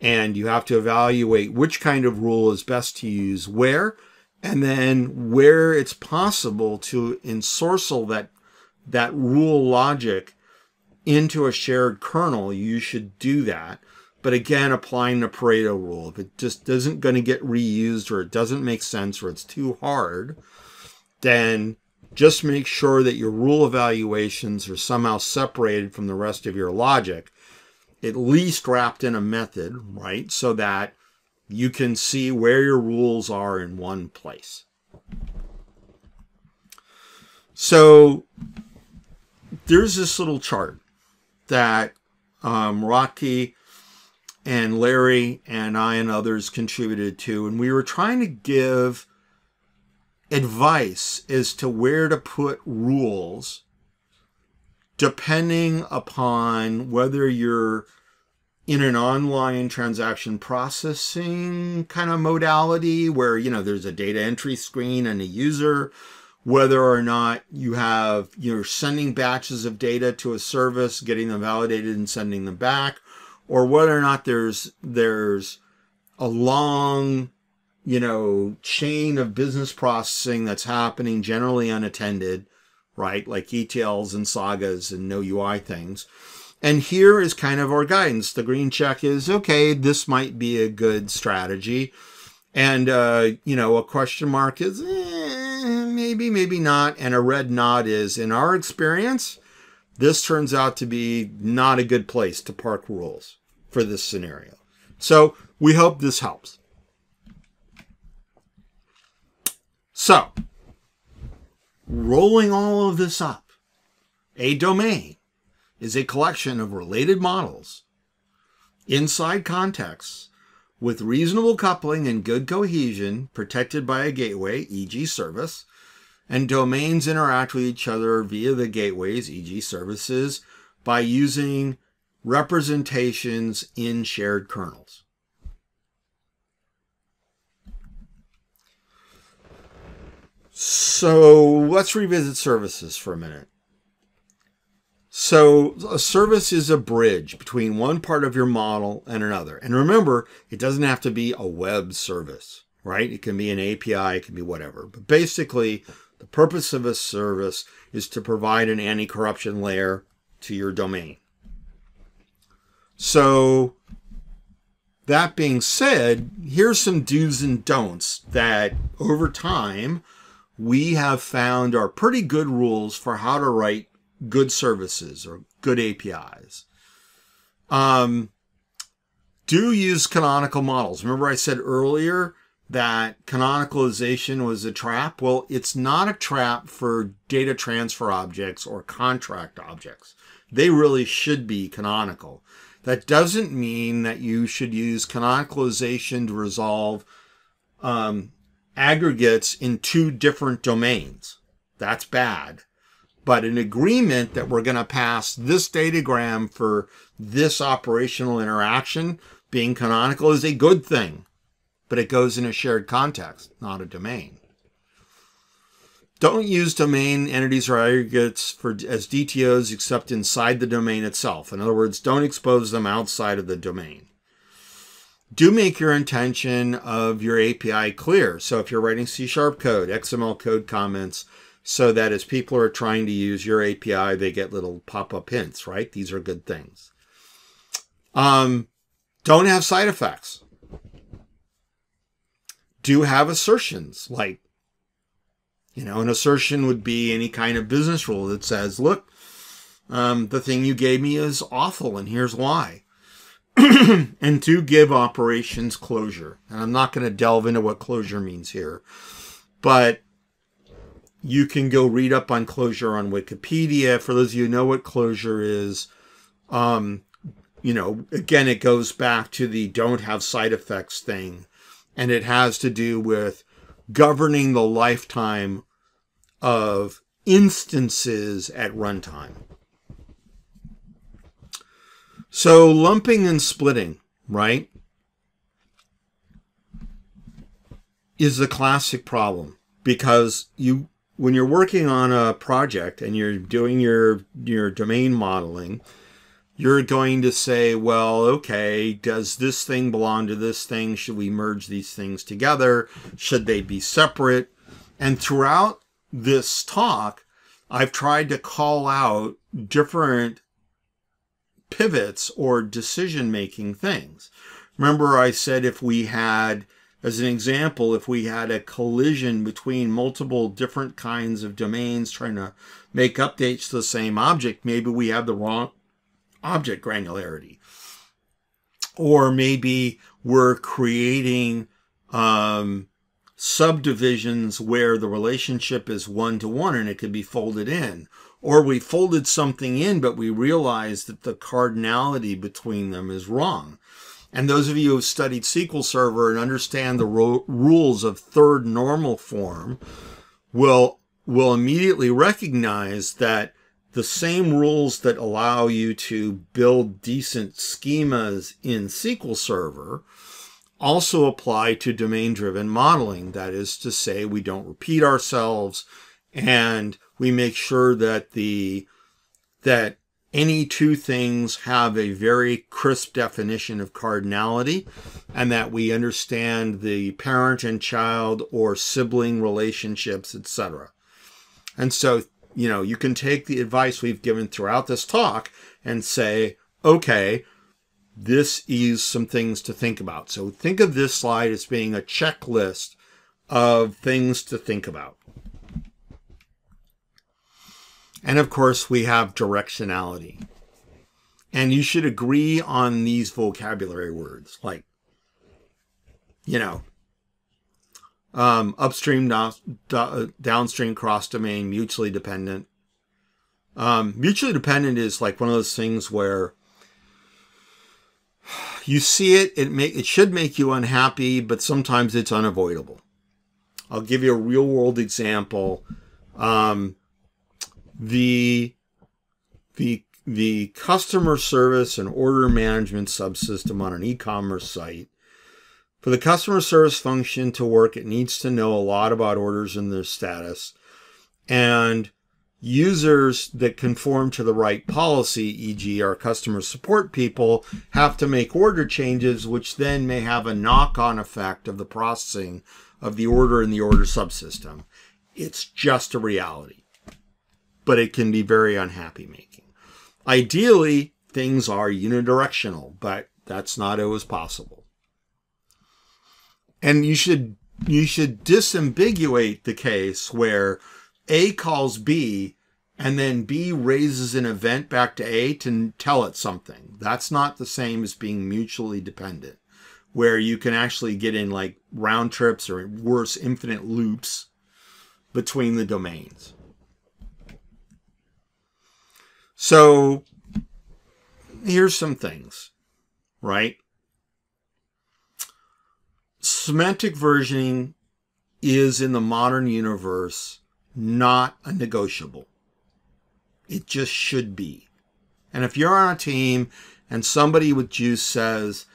and you have to evaluate which kind of rule is best to use where, and then where it's possible to ensorcel that that rule logic into a shared kernel, you should do that. But again, applying the Pareto rule, if it just isn't going to get reused or it doesn't make sense or it's too hard, then just make sure that your rule evaluations are somehow separated from the rest of your logic, at least wrapped in a method, right? So that you can see where your rules are in one place. So there's this little chart that um, Rocky and Larry and I and others contributed to, and we were trying to give advice as to where to put rules depending upon whether you're in an online transaction processing kind of modality where you know there's a data entry screen and a user whether or not you have you're sending batches of data to a service getting them validated and sending them back or whether or not there's there's a long you know chain of business processing that's happening generally unattended right like etls and sagas and no ui things and here is kind of our guidance. The green check is okay, this might be a good strategy. And, uh, you know, a question mark is eh, maybe, maybe not. And a red nod is, in our experience, this turns out to be not a good place to park rules for this scenario. So we hope this helps. So, rolling all of this up, a domain is a collection of related models inside contexts with reasonable coupling and good cohesion protected by a gateway, e.g. service, and domains interact with each other via the gateways, e.g. services, by using representations in shared kernels. So let's revisit services for a minute. So a service is a bridge between one part of your model and another. And remember, it doesn't have to be a web service, right? It can be an API, it can be whatever. But basically, the purpose of a service is to provide an anti-corruption layer to your domain. So that being said, here's some do's and don'ts that over time we have found are pretty good rules for how to write good services or good APIs. Um, do use canonical models. Remember I said earlier that canonicalization was a trap? Well, it's not a trap for data transfer objects or contract objects. They really should be canonical. That doesn't mean that you should use canonicalization to resolve um, aggregates in two different domains. That's bad but an agreement that we're going to pass this datagram for this operational interaction being canonical is a good thing, but it goes in a shared context, not a domain. Don't use domain entities or aggregates for as DTOs except inside the domain itself. In other words, don't expose them outside of the domain. Do make your intention of your API clear. So if you're writing C sharp code, XML code comments, so that as people are trying to use your API, they get little pop-up hints, right? These are good things. Um, don't have side effects. Do have assertions like, you know, an assertion would be any kind of business rule that says, look, um, the thing you gave me is awful and here's why. and to give operations closure. And I'm not going to delve into what closure means here, but you can go read up on closure on Wikipedia. For those of you who know what closure is, um, you know, again, it goes back to the don't have side effects thing. And it has to do with governing the lifetime of instances at runtime. So lumping and splitting, right, is the classic problem because you when you're working on a project and you're doing your your domain modeling, you're going to say, well, okay, does this thing belong to this thing? Should we merge these things together? Should they be separate? And throughout this talk, I've tried to call out different pivots or decision making things. Remember, I said if we had, as an example, if we had a collision between multiple different kinds of domains trying to make updates to the same object, maybe we have the wrong object granularity. Or maybe we're creating um, subdivisions where the relationship is one to one and it could be folded in. Or we folded something in, but we realized that the cardinality between them is wrong. And those of you who have studied SQL Server and understand the rules of third normal form will, will immediately recognize that the same rules that allow you to build decent schemas in SQL Server also apply to domain driven modeling. That is to say, we don't repeat ourselves and we make sure that the, that any two things have a very crisp definition of cardinality and that we understand the parent and child or sibling relationships, etc. And so, you know, you can take the advice we've given throughout this talk and say, okay, this is some things to think about. So think of this slide as being a checklist of things to think about. And of course, we have directionality. And you should agree on these vocabulary words like, you know, um, upstream, do, downstream, cross domain, mutually dependent. Um, mutually dependent is like one of those things where you see it, it may, it should make you unhappy, but sometimes it's unavoidable. I'll give you a real world example. Um, the the the customer service and order management subsystem on an e-commerce site for the customer service function to work it needs to know a lot about orders and their status and users that conform to the right policy, e.g., our customer support people, have to make order changes, which then may have a knock on effect of the processing of the order in the order subsystem. It's just a reality, but it can be very unhappy making. Ideally, things are unidirectional, but that's not always possible. And you should you should disambiguate the case where a calls B and then B raises an event back to A to tell it something. That's not the same as being mutually dependent, where you can actually get in like round trips or worse, infinite loops between the domains. So here's some things, right? Semantic versioning is in the modern universe not a negotiable. It just should be. And if you're on a team and somebody with juice says,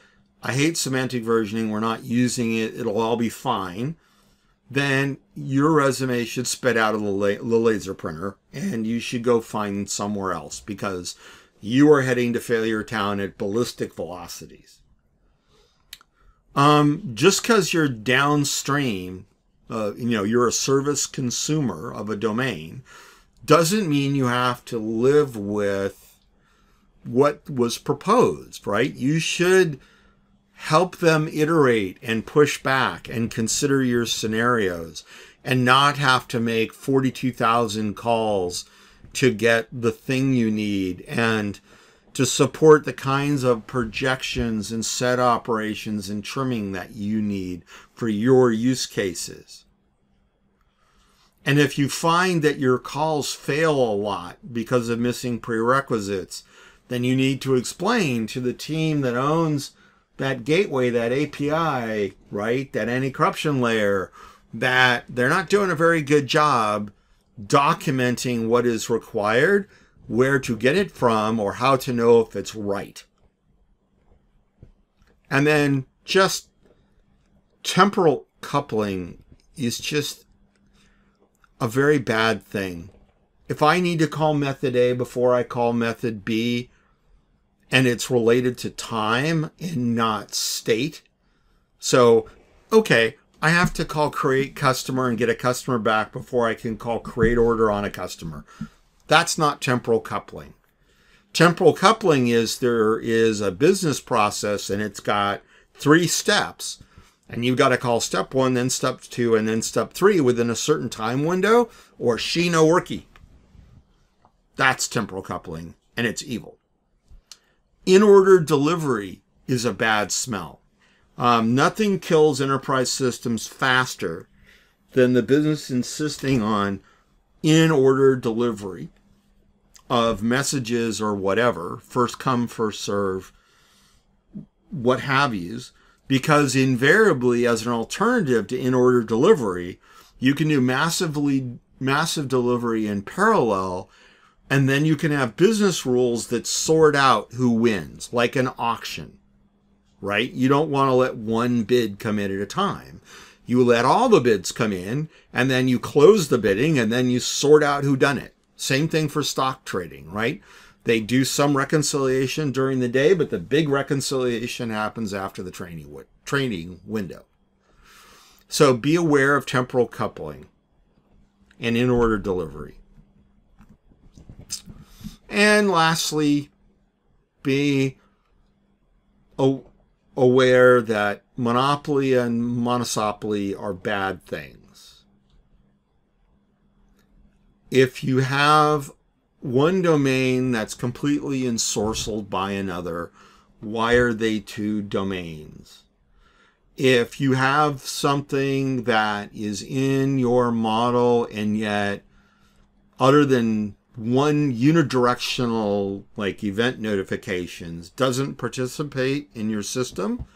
I hate semantic versioning, we're not using it, it'll all be fine, then your resume should spit out of the, la- the laser printer and you should go find somewhere else because you are heading to failure town at ballistic velocities. Um, just because you're downstream uh, you know, you're a service consumer of a domain, doesn't mean you have to live with what was proposed, right? You should help them iterate and push back and consider your scenarios and not have to make 42,000 calls to get the thing you need and to support the kinds of projections and set operations and trimming that you need for your use cases. And if you find that your calls fail a lot because of missing prerequisites, then you need to explain to the team that owns that gateway, that API, right, that anti corruption layer, that they're not doing a very good job documenting what is required where to get it from or how to know if it's right. And then just temporal coupling is just a very bad thing. If I need to call method A before I call method B, and it's related to time and not state. So, okay, I have to call create customer and get a customer back before I can call create order on a customer. That's not temporal coupling. Temporal coupling is there is a business process and it's got three steps. And you've got to call step one, then step two, and then step three within a certain time window, or she no worky. That's temporal coupling, and it's evil. In order delivery is a bad smell. Um, nothing kills enterprise systems faster than the business insisting on in order delivery of messages or whatever, first come, first serve, what have yous, because invariably, as an alternative to in order delivery, you can do massively massive delivery in parallel and then you can have business rules that sort out who wins like an auction right? You don't want to let one bid come in at a time. You let all the bids come in and then you close the bidding and then you sort out who done it. Same thing for stock trading right? They do some reconciliation during the day but the big reconciliation happens after the training training window. So be aware of temporal coupling and in order delivery. And lastly, be aware that monopoly and monosopoly are bad things. If you have one domain that's completely ensorcelled by another, why are they two domains? if you have something that is in your model and yet other than one unidirectional like event notifications doesn't participate in your system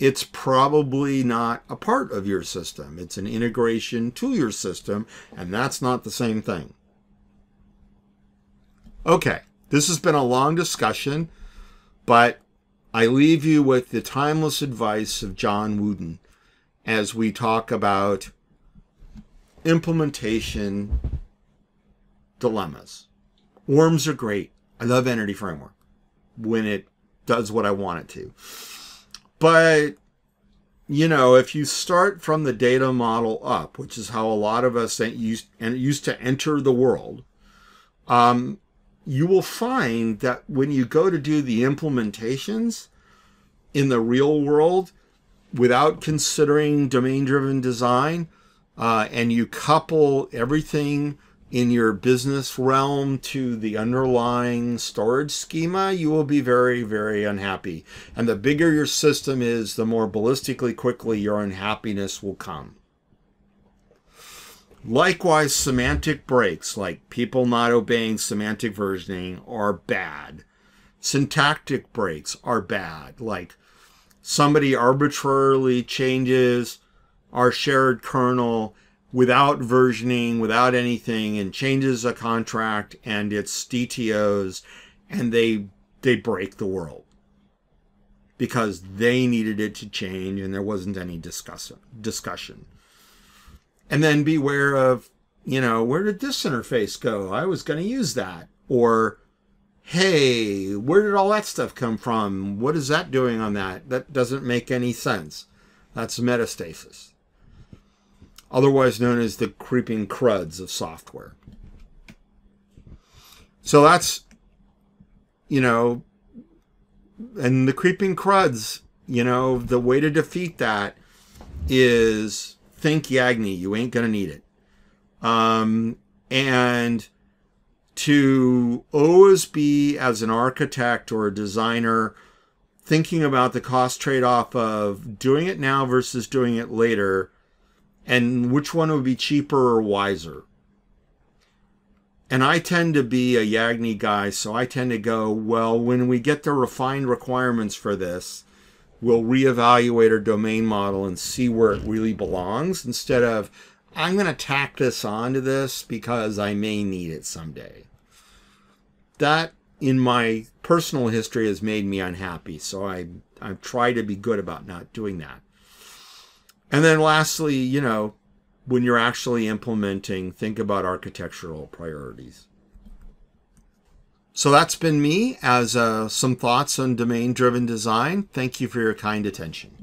it's probably not a part of your system. It's an integration to your system and that's not the same thing. Okay this has been a long discussion but I leave you with the timeless advice of John Wooden as we talk about implementation dilemmas. ORMs are great. I love Entity Framework when it does what I want it to. But, you know, if you start from the data model up, which is how a lot of us used, and used to enter the world, um, you will find that when you go to do the implementations in the real world without considering domain driven design, uh, and you couple everything in your business realm to the underlying storage schema, you will be very, very unhappy. And the bigger your system is, the more ballistically quickly your unhappiness will come. Likewise, semantic breaks, like people not obeying semantic versioning, are bad. Syntactic breaks are bad, like somebody arbitrarily changes our shared kernel without versioning, without anything, and changes a contract and its DTOs, and they they break the world because they needed it to change and there wasn't any discuss discussion. And then beware of, you know, where did this interface go? I was going to use that. Or, hey, where did all that stuff come from? What is that doing on that? That doesn't make any sense. That's metastasis. Otherwise known as the creeping cruds of software. So that's, you know, and the creeping cruds, you know, the way to defeat that is think Yagni. You ain't going to need it. Um, and to always be, as an architect or a designer, thinking about the cost trade off of doing it now versus doing it later, and which one would be cheaper or wiser. And I tend to be a Yagni guy, so I tend to go, well, when we get the refined requirements for this, we'll reevaluate our domain model and see where it really belongs instead of, I'm going to tack this onto this because I may need it someday. That, in my personal history, has made me unhappy. So I, I try to be good about not doing that. And then lastly, you know, when you're actually implementing, think about architectural priorities. So that's been me as uh, some thoughts on domain driven design. Thank you for your kind attention.